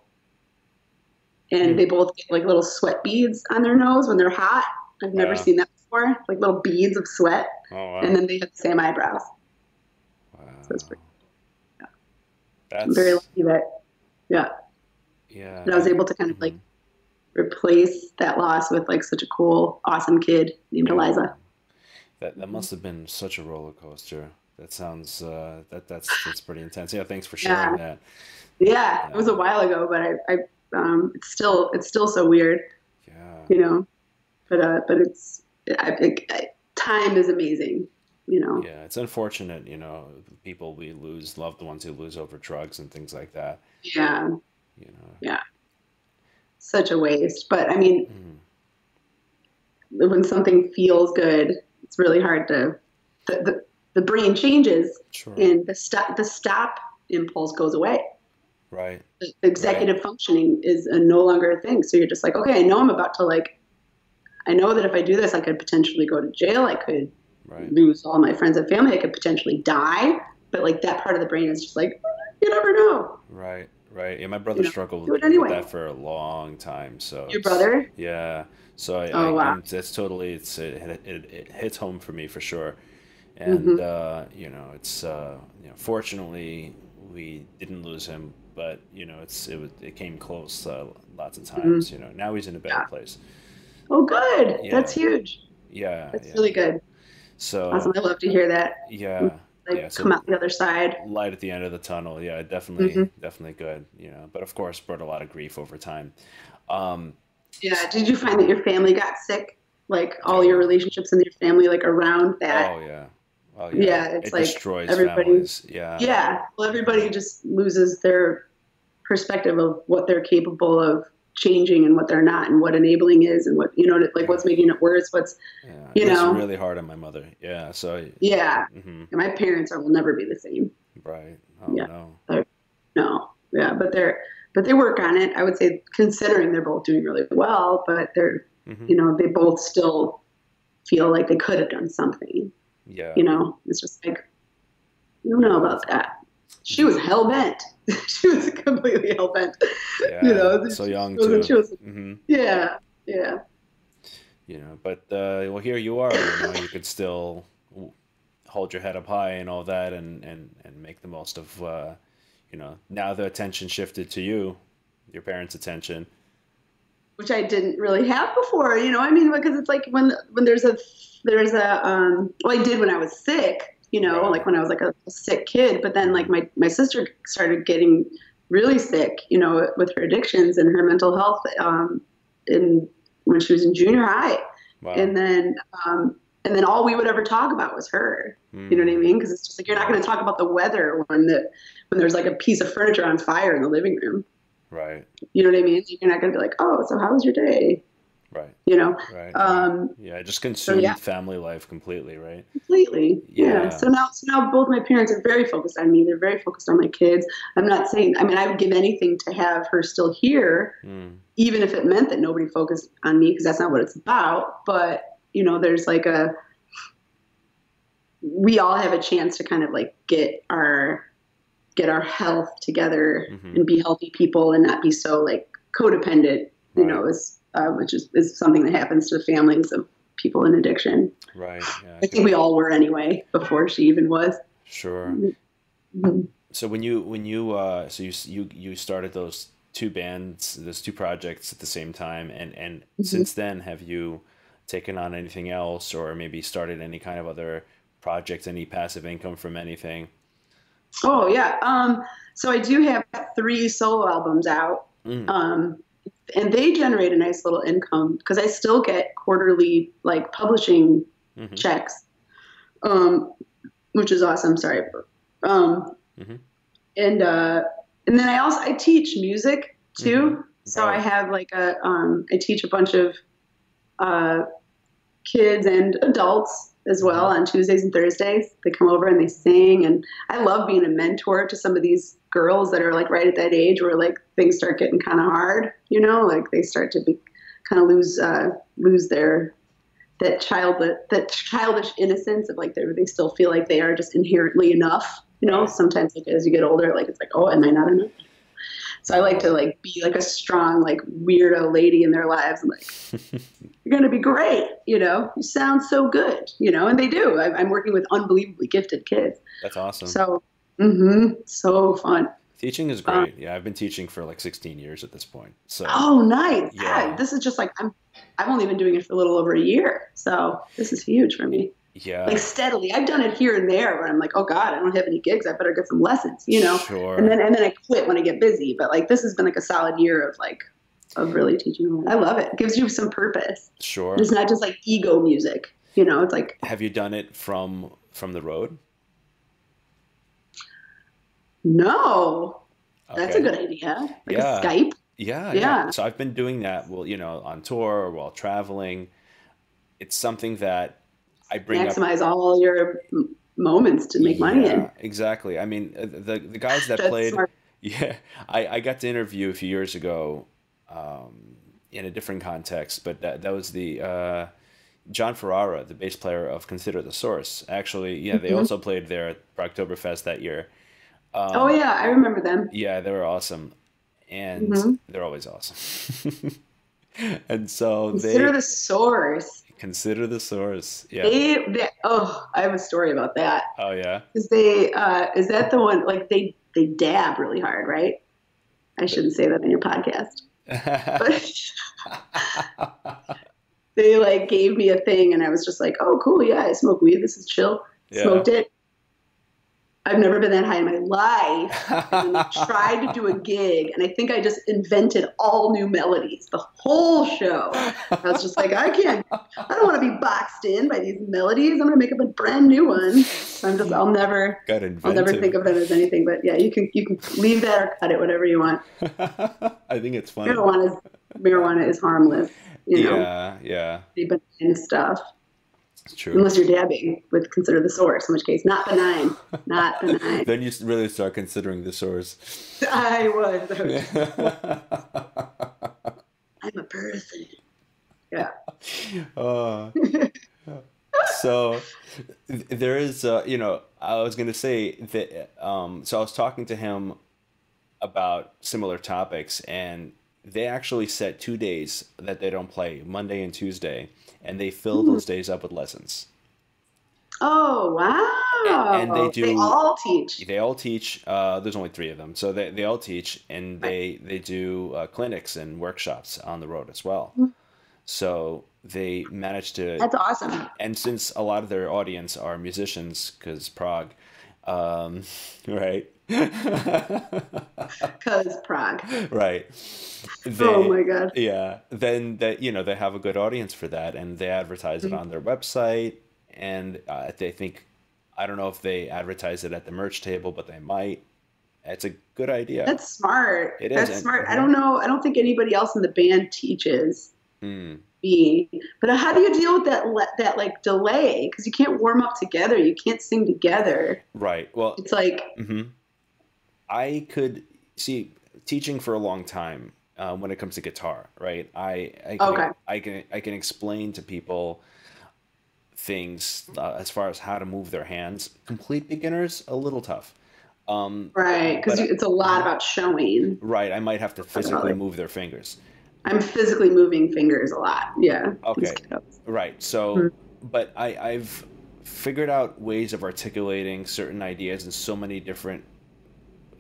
and
Hmm.
they both get like little sweat beads on their nose when they're hot. I've never
Yeah.
seen that before. Like little beads of sweat,
Oh wow.
and then they have the same eyebrows.
Wow.
it's pretty- I'm
That's
very lucky that yeah,
yeah.
that I was able to kind of like
Mhm.
replace that loss with like such a cool, awesome kid named
Yeah.
Eliza.
That that must have been such a roller coaster. That sounds uh, that that's that's pretty intense. Yeah, thanks for sharing that.
Yeah, it was a while ago, but I, I um, it's still it's still so weird.
Yeah.
you know but uh but it's I, I, I, time is amazing you know
Yeah, it's unfortunate, you know, people we lose loved ones who lose over drugs and things like that.
yeah
You know.
Yeah. such a waste. But I mean, mm. when something feels good, it's really hard to the the, the brain changes sure. and the stop the stop impulse goes away.
Right.
The executive right. functioning is a no longer a thing. So you're just like, okay, I know I'm about to like I know that if I do this, I could potentially go to jail. I could right. lose all my friends and family. I could potentially die. But like that part of the brain is just like, you never know.
Right, right. Yeah, my brother you know, struggled anyway. with that for a long time. So
your brother?
Yeah. So I, oh, I, wow. it's totally it's it, it, it, hits home for me for sure. And mm-hmm. uh, you know, it's uh, you know, fortunately we didn't lose him, but you know, it's it was it came close uh, lots of mm-hmm. times. Mm-hmm. You know, now he's in a better yeah. place.
Oh, good. Yeah. That's huge.
Yeah,
that's
yeah.
really good.
So
awesome. I love to hear that.
Yeah.
Like
yeah,
so come out the other side.
Light at the end of the tunnel. Yeah, definitely, mm-hmm. definitely good. You know, but of course, brought a lot of grief over time. Um,
yeah. Did you find that your family got sick? Like all your relationships in your family, like around that.
Oh yeah.
Oh yeah. Yeah, it's
it
like
destroys everybody. Families. Yeah.
Yeah. Well, everybody just loses their perspective of what they're capable of changing and what they're not and what enabling is and what you know like what's making it worse what's yeah, you know?
really hard on my mother. Yeah so
yeah. Mm-hmm. my parents are will never be the same.
Right. Oh, yeah. no.
They're, no. Yeah but they're but they work on it. I would say considering they're both doing really well but they're mm-hmm. you know they both still feel like they could have done something.
Yeah.
You know it's just like you don't know about that she was hell bent. she was completely hell bent.
Yeah, you know, so young too.
She was, mm-hmm. Yeah, yeah.
You know, but uh, well, here you are. You know, you could still hold your head up high and all that, and and and make the most of. Uh, you know, now the attention shifted to you, your parents' attention.
Which I didn't really have before, you know. I mean, because it's like when when there's a there's a um, well, I did when I was sick, you know, like when I was like a, a sick kid. But then like my, my sister started getting really sick, you know, with her addictions and her mental health um, in when she was in junior high. Wow. And then um, and then all we would ever talk about was her. Mm. You know what I hmm. mean? Because it's just like you're not going to talk about the weather when the when there's like a piece of furniture on fire in the living room.
Right.
You know what I mean? You're not going to be like, oh, so how was your day?
Right.
You know.
Right. Um, yeah, just consumed so yeah. family life completely, right?
Completely. Yeah. yeah. So now, so now both my parents are very focused on me. They're very focused on my kids. I'm not saying. I mean, I would give anything to have her still here, mm. even if it meant that nobody focused on me, because that's not what it's about. But you know, there's like a. We all have a chance to kind of like get our get our health together mm-hmm. and be healthy people and not be so like codependent. You right. know, as uh, which is, is something that happens to families of people in addiction.
Right.
Yeah, I think we all were anyway before she even was.
Sure. Mm-hmm. So when you when you uh, so you you you started those two bands, those two projects at the same time, and and mm-hmm. since then have you taken on anything else, or maybe started any kind of other projects, any passive income from anything?
Oh yeah. Um, so I do have three solo albums out. Mm. Um, and they generate a nice little income because I still get quarterly like publishing mm-hmm. checks, um, which is awesome. Sorry, um, mm-hmm. and uh, and then I also I teach music too. Mm-hmm. So I have like a um, I teach a bunch of uh, kids and adults as well mm-hmm. on Tuesdays and Thursdays. They come over and they sing, and I love being a mentor to some of these girls that are like right at that age where like things start getting kind of hard. You know, like they start to be kind of lose uh, lose their that child that, that childish innocence of like they they still feel like they are just inherently enough. You know, sometimes like as you get older, like it's like, oh, am I not enough? So I like to like be like a strong like weirdo lady in their lives. I'm like, you're gonna be great. You know, you sound so good. You know, and they do. I, I'm working with unbelievably gifted kids.
That's awesome.
So, mm-hmm, so fun.
Teaching is great. Um, yeah, I've been teaching for like 16 years at this point. So.
Oh, nice. Yeah. yeah. This is just like I'm. I've only been doing it for a little over a year, so this is huge for me
yeah
like steadily i've done it here and there where i'm like oh god i don't have any gigs i better get some lessons you know
sure.
and then and then i quit when i get busy but like this has been like a solid year of like of really teaching i love it. it gives you some purpose
sure
it's not just like ego music you know it's like
have you done it from from the road
no okay. that's a good idea like yeah. skype
Yeah, yeah, yeah. So I've been doing that. Well, you know, on tour or while traveling. It's something that I bring
maximize up. all your moments to make yeah, money in.
Exactly. I mean, uh, the the guys that played. Smart. Yeah, I, I got to interview a few years ago, um, in a different context, but that that was the uh, John Ferrara, the bass player of Consider the Source. Actually, yeah, they mm-hmm. also played there at Progtoberfest that year.
Um, oh yeah, I remember them.
Yeah, they were awesome, and mm-hmm. they're always awesome. and so
consider
they,
the source.
Consider the source. Yeah.
They, they, oh, I have a story about that.
Oh yeah.
Is they uh, is that the one like they they dab really hard, right? I shouldn't say that in your podcast. but they like gave me a thing and I was just like, oh cool, yeah, I smoke weed. This is chill. Yeah. Smoked it. I've never been that high in my life. And I tried to do a gig, and I think I just invented all new melodies the whole show. I was just like, I can't, I don't want to be boxed in by these melodies. I'm going to make up a brand new one. So I'm just, I'll never, I'll never think of that as anything. But yeah, you can, you can leave that or cut it, whatever you want.
I think it's funny.
Marijuana is, marijuana is harmless. You know,
yeah, yeah.
The stuff.
True.
Unless you're dabbing would consider the source, in which case not benign, not benign.
then you really start considering the source.
I was. I'm a person. Yeah.
Uh, so there is, uh, you know, I was going to say that. Um, so I was talking to him about similar topics, and they actually set two days that they don't play, Monday and Tuesday and they fill those days up with lessons.
Oh wow! And, and, they do. They all teach.
They all teach. Uh, there's only three of them, so they, they all teach, and they they do uh, clinics and workshops on the road as well. Mm-hmm. So they manage to.
That's awesome.
And since a lot of their audience are musicians, because prog, um, right?
Because prog.
Right.
They, oh my god.
Yeah. Then that you know they have a good audience for that, and they advertise mm-hmm. it on their website, and uh, they think, I don't know if they advertise it at the merch table, but they might. It's a good idea.
That's smart. It is. That's smart. I don't know. I don't think anybody else in the band teaches.
Mm.
But how do you deal with that that like delay? Because you can't warm up together. You can't sing together.
Right. Well,
it's like
mm-hmm. I could see teaching for a long time uh, when it comes to guitar. Right. I I can, okay. I can I can explain to people things uh, as far as how to move their hands. Complete beginners a little tough. Um,
right, because it's a lot about showing.
Right, I might have to physically move their fingers.
I'm physically moving fingers a lot. Yeah.
Okay. Right. So, mm-hmm. but I, I've figured out ways of articulating certain ideas in so many different,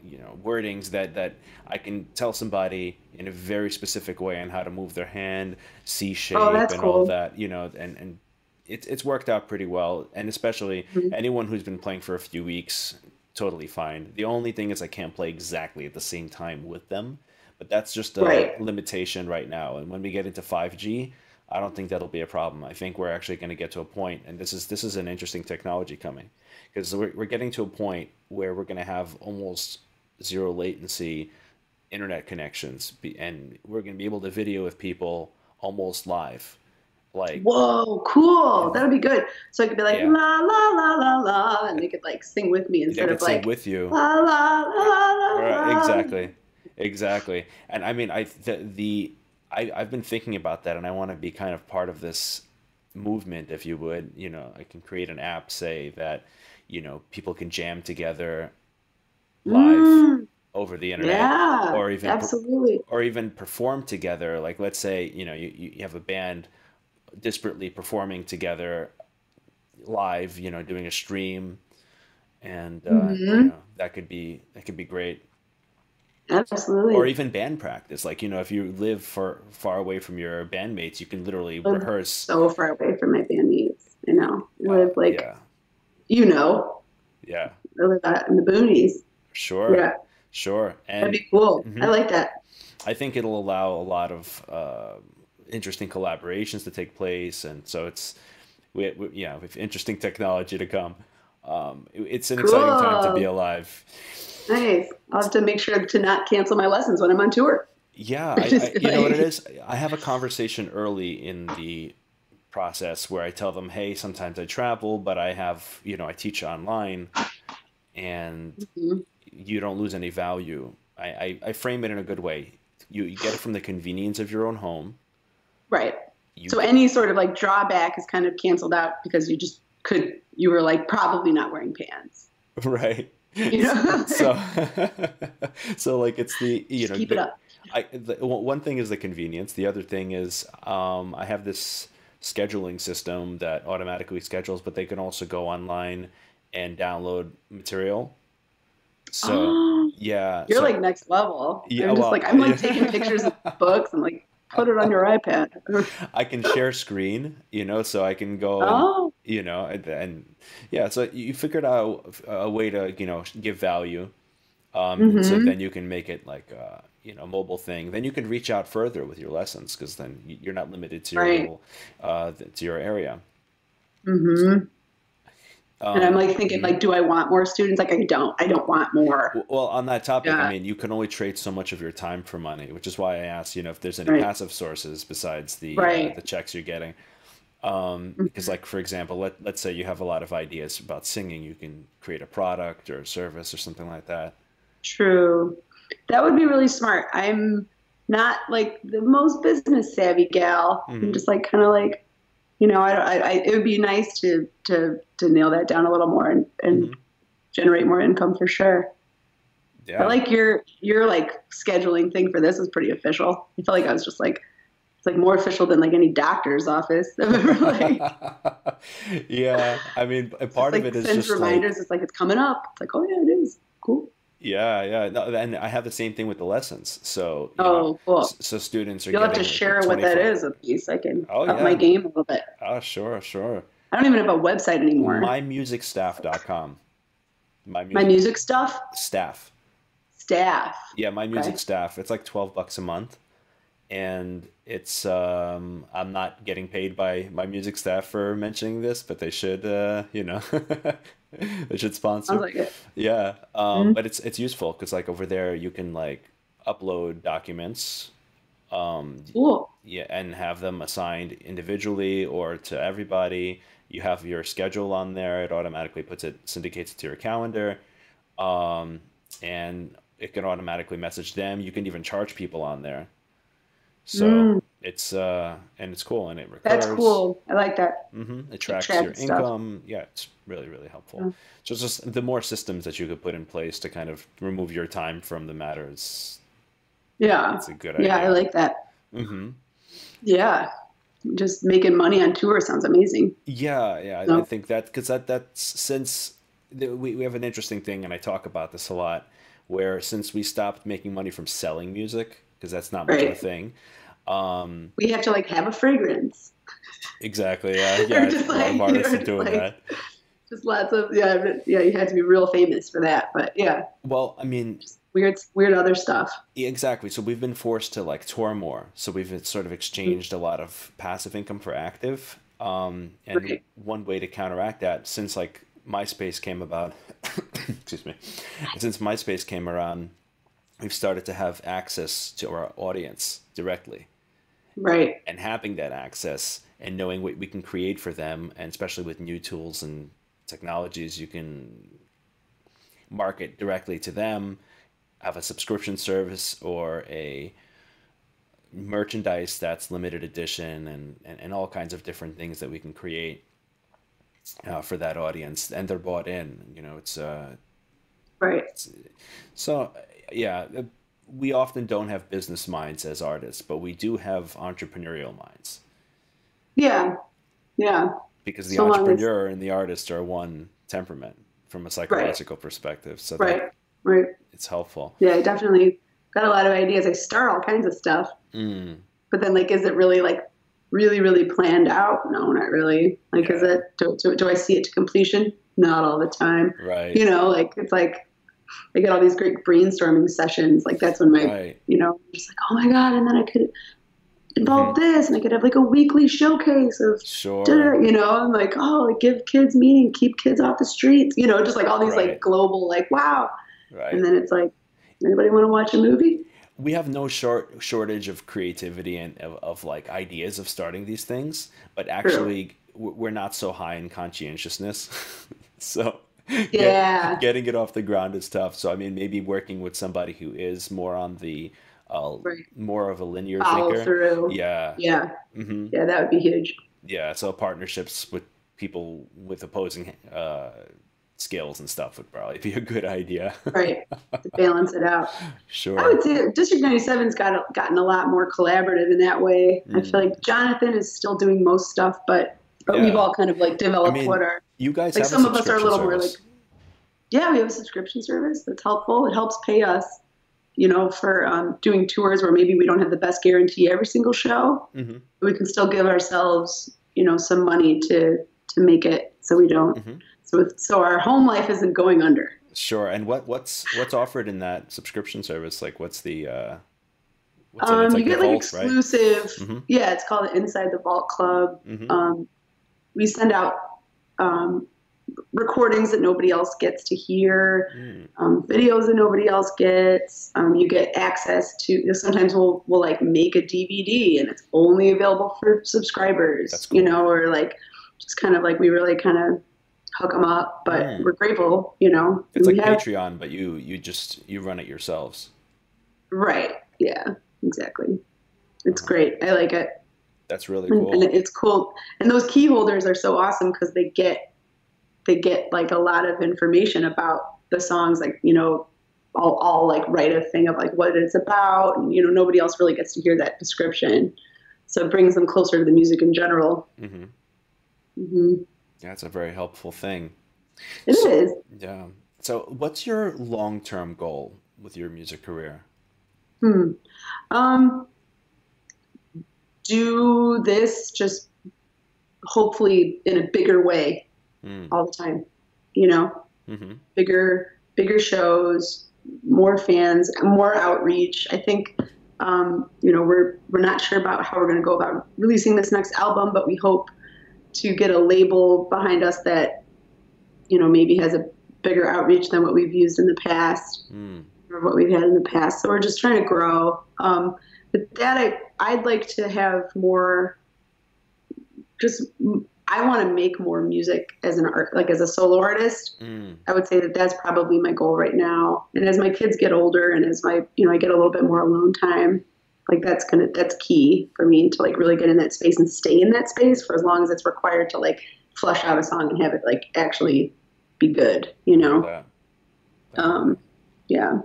you know, wordings that that I can tell somebody in a very specific way on how to move their hand, C shape, oh, and cool. all that. You know, and and it's it's worked out pretty well. And especially mm-hmm. anyone who's been playing for a few weeks, totally fine. The only thing is I can't play exactly at the same time with them but that's just a right. limitation right now. And when we get into 5G, I don't think that'll be a problem. I think we're actually going to get to a point, and this is this is an interesting technology coming, because we're, we're getting to a point where we're going to have almost zero latency internet connections, and we're going to be able to video with people almost live. Like
whoa, cool! That'd be good. So I could be like yeah. la la la la la, and they could like sing with me instead of like
with you.
La la la la.
Right, exactly exactly. And I mean, I the, the I I've been thinking about that, and I want to be kind of part of this movement, if you would. You know, I can create an app, say that you know people can jam together live. Mm. over the internet
yeah, or even absolutely
or even perform together like let's say you know you, you have a band disparately performing together live you know doing a stream and uh, mm-hmm. you know, that could be that could be great
Absolutely.
Or even band practice. Like, you know, if you live far far away from your bandmates, you can literally I'm rehearse.
So far away from my bandmates. I know. Live like, yeah. you know.
Yeah.
I live out in the boonies.
Sure.
Yeah.
Sure.
And, That'd be cool. Mm-hmm. I like that.
I think it'll allow a lot of uh, interesting collaborations to take place. And so it's, we, we, yeah, with interesting technology to come. Um, it's an cool. exciting time to be alive.
Nice. I'll have to make sure to not cancel my lessons when I'm on tour.
Yeah, I, I, you know what it is. I have a conversation early in the process where I tell them, "Hey, sometimes I travel, but I have, you know, I teach online, and mm-hmm. You don't lose any value." I, I, I, frame it in a good way. You, you get it from the convenience of your own home.
Right. You, so any sort of like drawback is kind of canceled out because you just could you were like probably not wearing pants.
Right. You know? so so like it's the you
just
know
keep it up.
I, the, one thing is the convenience. The other thing is um, I have this scheduling system that automatically schedules, but they can also go online and download material. So yeah,
you're
so,
like next level. Yeah, I'm just well, like I'm like taking pictures of books. I'm like put it on your iPad.
I can share screen, you know, so I can go, oh. and, you know, and, and, yeah, so you figured out a way to, you know, give value. Um, mm-hmm. so then you can make it like, uh, you know, mobile thing. Then you can reach out further with your lessons because then you're not limited to your right. little, uh, to your area.
Mm-hmm. Um, and I'm like thinking, like, do I want more students? Like, I don't. I don't want more.
Well, on that topic, yeah. I mean, you can only trade so much of your time for money, which is why I asked, you know, if there's any right. passive sources besides the uh, right. uh, the checks you're getting. Um, mm-hmm. Because, like, for example, let let's say you have a lot of ideas about singing, you can create a product or a service or something like that.
True, that would be really smart. I'm not like the most business savvy gal. Mm-hmm. I'm just like kind of like you know, I, I, I, it would be nice to to to nail that down a little more and, and mm-hmm. generate more income for sure. Yeah. I like your your like scheduling thing for this is pretty official. I feel like I was just like it's like more official than like any doctor's office like.
yeah, I mean, part of
like
it is just
reminders.
Like,
it's like it's coming up. It's like, oh yeah, it is cool.
Yeah, yeah, no, and I have the same thing with the lessons. So,
oh, know, cool.
So students are.
You'll have to share what that is a piece. I can oh, up yeah. my game a little bit.
Oh, sure, sure.
I don't even have a website anymore.
MyMusicStaff.com.
My music, my music stuff.
Staff.
Staff.
Yeah, my music okay. staff. It's like twelve bucks a month, and it's um, I'm not getting paid by my music staff for mentioning this, but they should. Uh, you know. they should sponsor.
Sounds like it.
Yeah, um, mm-hmm. but it's it's useful because like over there you can like upload documents. Um,
cool.
Yeah, and have them assigned individually or to everybody. You have your schedule on there. It automatically puts it syndicates it to your calendar, um, and it can automatically message them. You can even charge people on there. So mm. It's uh and it's cool and it recurs.
That's cool. I like that.
Mm-hmm. It tracks your income. Yeah, it's really really helpful. Yeah. So just the more systems that you could put in place to kind of remove your time from the matters.
Yeah,
it's a good idea.
Yeah, I like that.
Mm-hmm.
Yeah, just making money on tour sounds amazing.
Yeah, yeah, I think that because that that's since we we have an interesting thing, and I talk about this a lot, where since we stopped making money from selling music because that's not much right. of a thing. Um,
we have to like have a fragrance.
Exactly. Yeah. Yeah. just a lot of artists you know, are doing like, that.
Just lots of yeah, yeah. You had to be real famous for that, but yeah.
Well, I mean,
just weird, weird other stuff.
Yeah, exactly. So we've been forced to like tour more. So we've sort of exchanged mm-hmm. a lot of passive income for active. Um, and right. one way to counteract that, since like MySpace came about, excuse me, since MySpace came around, we've started to have access to our audience directly.
Right.
And having that access and knowing what we can create for them, and especially with new tools and technologies, you can market directly to them, have a subscription service or a merchandise that's limited edition and, and, and all kinds of different things that we can create uh, for that audience and they're bought in you know it's uh
right
it's, so yeah, we often don't have business minds as artists, but we do have entrepreneurial minds.
Yeah, yeah.
Because the so entrepreneur and the artist are one temperament from a psychological right. perspective. So
right, right.
It's helpful.
Yeah, I definitely got a lot of ideas. I start all kinds of stuff,
mm.
but then like, is it really like really, really planned out? No, not really. Like, yeah. is it? Do, do, do I see it to completion? Not all the time.
Right.
You know, like it's like I get all these great brainstorming sessions. Like that's when my, right. you know, just like, oh my god, and then I could involve mm-hmm. this, and I could have like a weekly showcase of,
sure.
you know, I'm like, oh, like give kids meaning, keep kids off the streets, you know, just like all these right. like global, like wow,
right.
and then it's like, anybody want to watch a movie?
we have no short shortage of creativity and of, of like ideas of starting these things, but actually True. we're not so high in conscientiousness. so
yeah,
get, getting it off the ground is tough. So I mean, maybe working with somebody who is more on the uh, right. more of a linear Follow thinker.
Through.
Yeah,
yeah, mm-hmm. yeah. That would be huge.
Yeah, so partnerships with people with opposing uh, skills and stuff would probably be a good idea.
right, to balance it out.
Sure.
I would say District 97's got gotten a lot more collaborative in that way. Mm. I feel like Jonathan is still doing most stuff, but but yeah. we've all kind of like developed I mean, what our
you guys like some of us are a little service. more like
yeah, we have a subscription service that's helpful. It helps pay us, you know, for um, doing tours where maybe we don't have the best guarantee every single show. Mm-hmm. We can still give ourselves, you know, some money to to make it so we don't mm-hmm. so so our home life isn't going under.
Sure. And what what's what's offered in that subscription service? Like, what's the uh,
what's um, like you get like vault, exclusive. Right? Mm-hmm. Yeah, it's called Inside the Vault Club. Mm-hmm. Um, we send out um, recordings that nobody else gets to hear, mm. um, videos that nobody else gets. Um, you get access to. Sometimes we'll we'll like make a DVD and it's only available for subscribers. Cool. You know, or like just kind of like we really kind of hook them up. But mm. we're grateful. You know,
it's like have, Patreon, but you you just you run it yourselves.
Right. Yeah. Exactly. It's uh-huh. great. I like it.
That's really cool.
And, it's cool. And those key holders are so awesome because they get they get like a lot of information about the songs. Like you know, I'll, I'll like write a thing of like what it's about, and you know nobody else really gets to hear that description. So it brings them closer to the music in general. Mm-hmm.
Mm-hmm. Yeah, it's a very helpful thing.
It so, is.
Yeah. So, what's your long term goal with your music career?
Hmm. Um, do this just hopefully in a bigger way mm. all the time. You know, mm-hmm. bigger bigger shows, more fans, more outreach. I think um, you know we're we're not sure about how we're going to go about releasing this next album, but we hope to get a label behind us that you know maybe has a bigger outreach than what we've used in the past mm. or what we've had in the past. So we're just trying to grow. Um, but that I I'd like to have more. Just I want to make more music as an art, like as a solo artist. Mm. I would say that that's probably my goal right now. And as my kids get older, and as my you know I get a little bit more alone time, like that's gonna that's key for me to like really get in that space and stay in that space for as long as it's required to like flush out a song and have it like actually be good. You know. Um, yeah.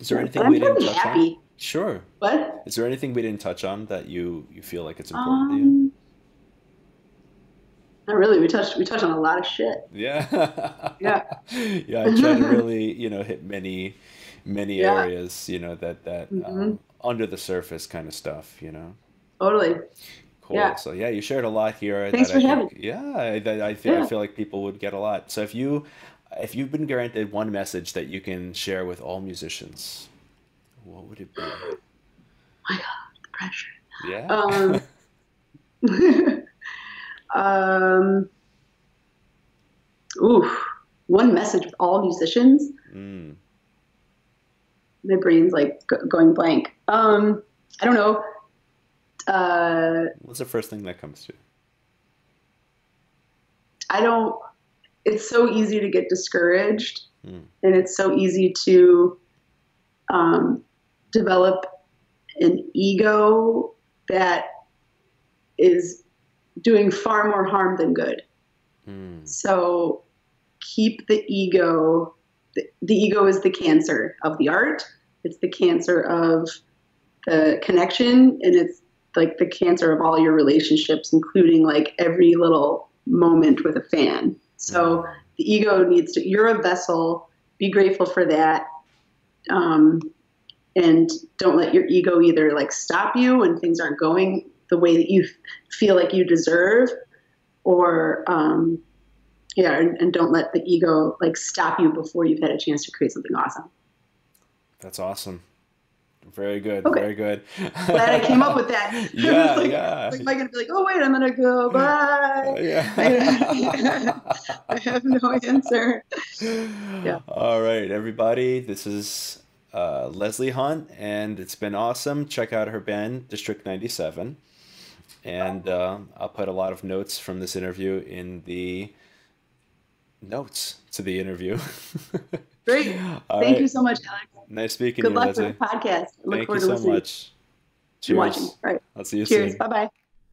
Is there anything we didn't touch happy. on? Sure.
What?
Is there anything we didn't touch on that you you feel like it's important um, to you? Um,
not really. We touched we touched on a lot of shit.
Yeah.
yeah.
yeah. I tried to really you know hit many many yeah. areas you know that that mm-hmm. um, under the surface kind of stuff you know.
Totally.
Cool. Yeah. So yeah, you shared a lot here.
Thanks for I having.
Think, yeah, I, I feel yeah. I feel like people would get a lot. So if you if you've been granted one message that you can share with all musicians, what would it be?
My God, the pressure.
Yeah.
Um, um, oof, one message with all musicians. Mm. My brain's like going blank. Um, I don't know. Uh,
What's the first thing that comes to?
I don't. It's so easy to get discouraged, mm. and it's so easy to um, develop an ego that is doing far more harm than good. Mm. So keep the ego. The, the ego is the cancer of the art. It's the cancer of the connection, and it's like the cancer of all your relationships, including like every little moment with a fan. So mm. the ego needs to. You're a vessel. Be grateful for that. Um, and don't let your ego either like stop you when things aren't going the way that you feel like you deserve or um, yeah and, and, don't let the ego like stop you before you've had a chance to create something awesome.
That's awesome. Very good okay. very good.
Glad i came up with that.
Yeah like, yeah.
like, am i gonna be like oh wait i'm gonna go bye.
Yeah.
I have no answer. Yeah.
All right everybody this is uh, Leslie Hunt, and it's been awesome. Check out her band, District 97. And uh, I'll put a lot of notes from this interview in the notes to the interview.
Great. Thank right. you so much, Alex.
Nice speaking
Good
to
you,
luck
Leslie. with the podcast.
Look Thank you so listening. much.
Cheers. Watching. All right.
I'll see you
Cheers.
soon.
Bye bye.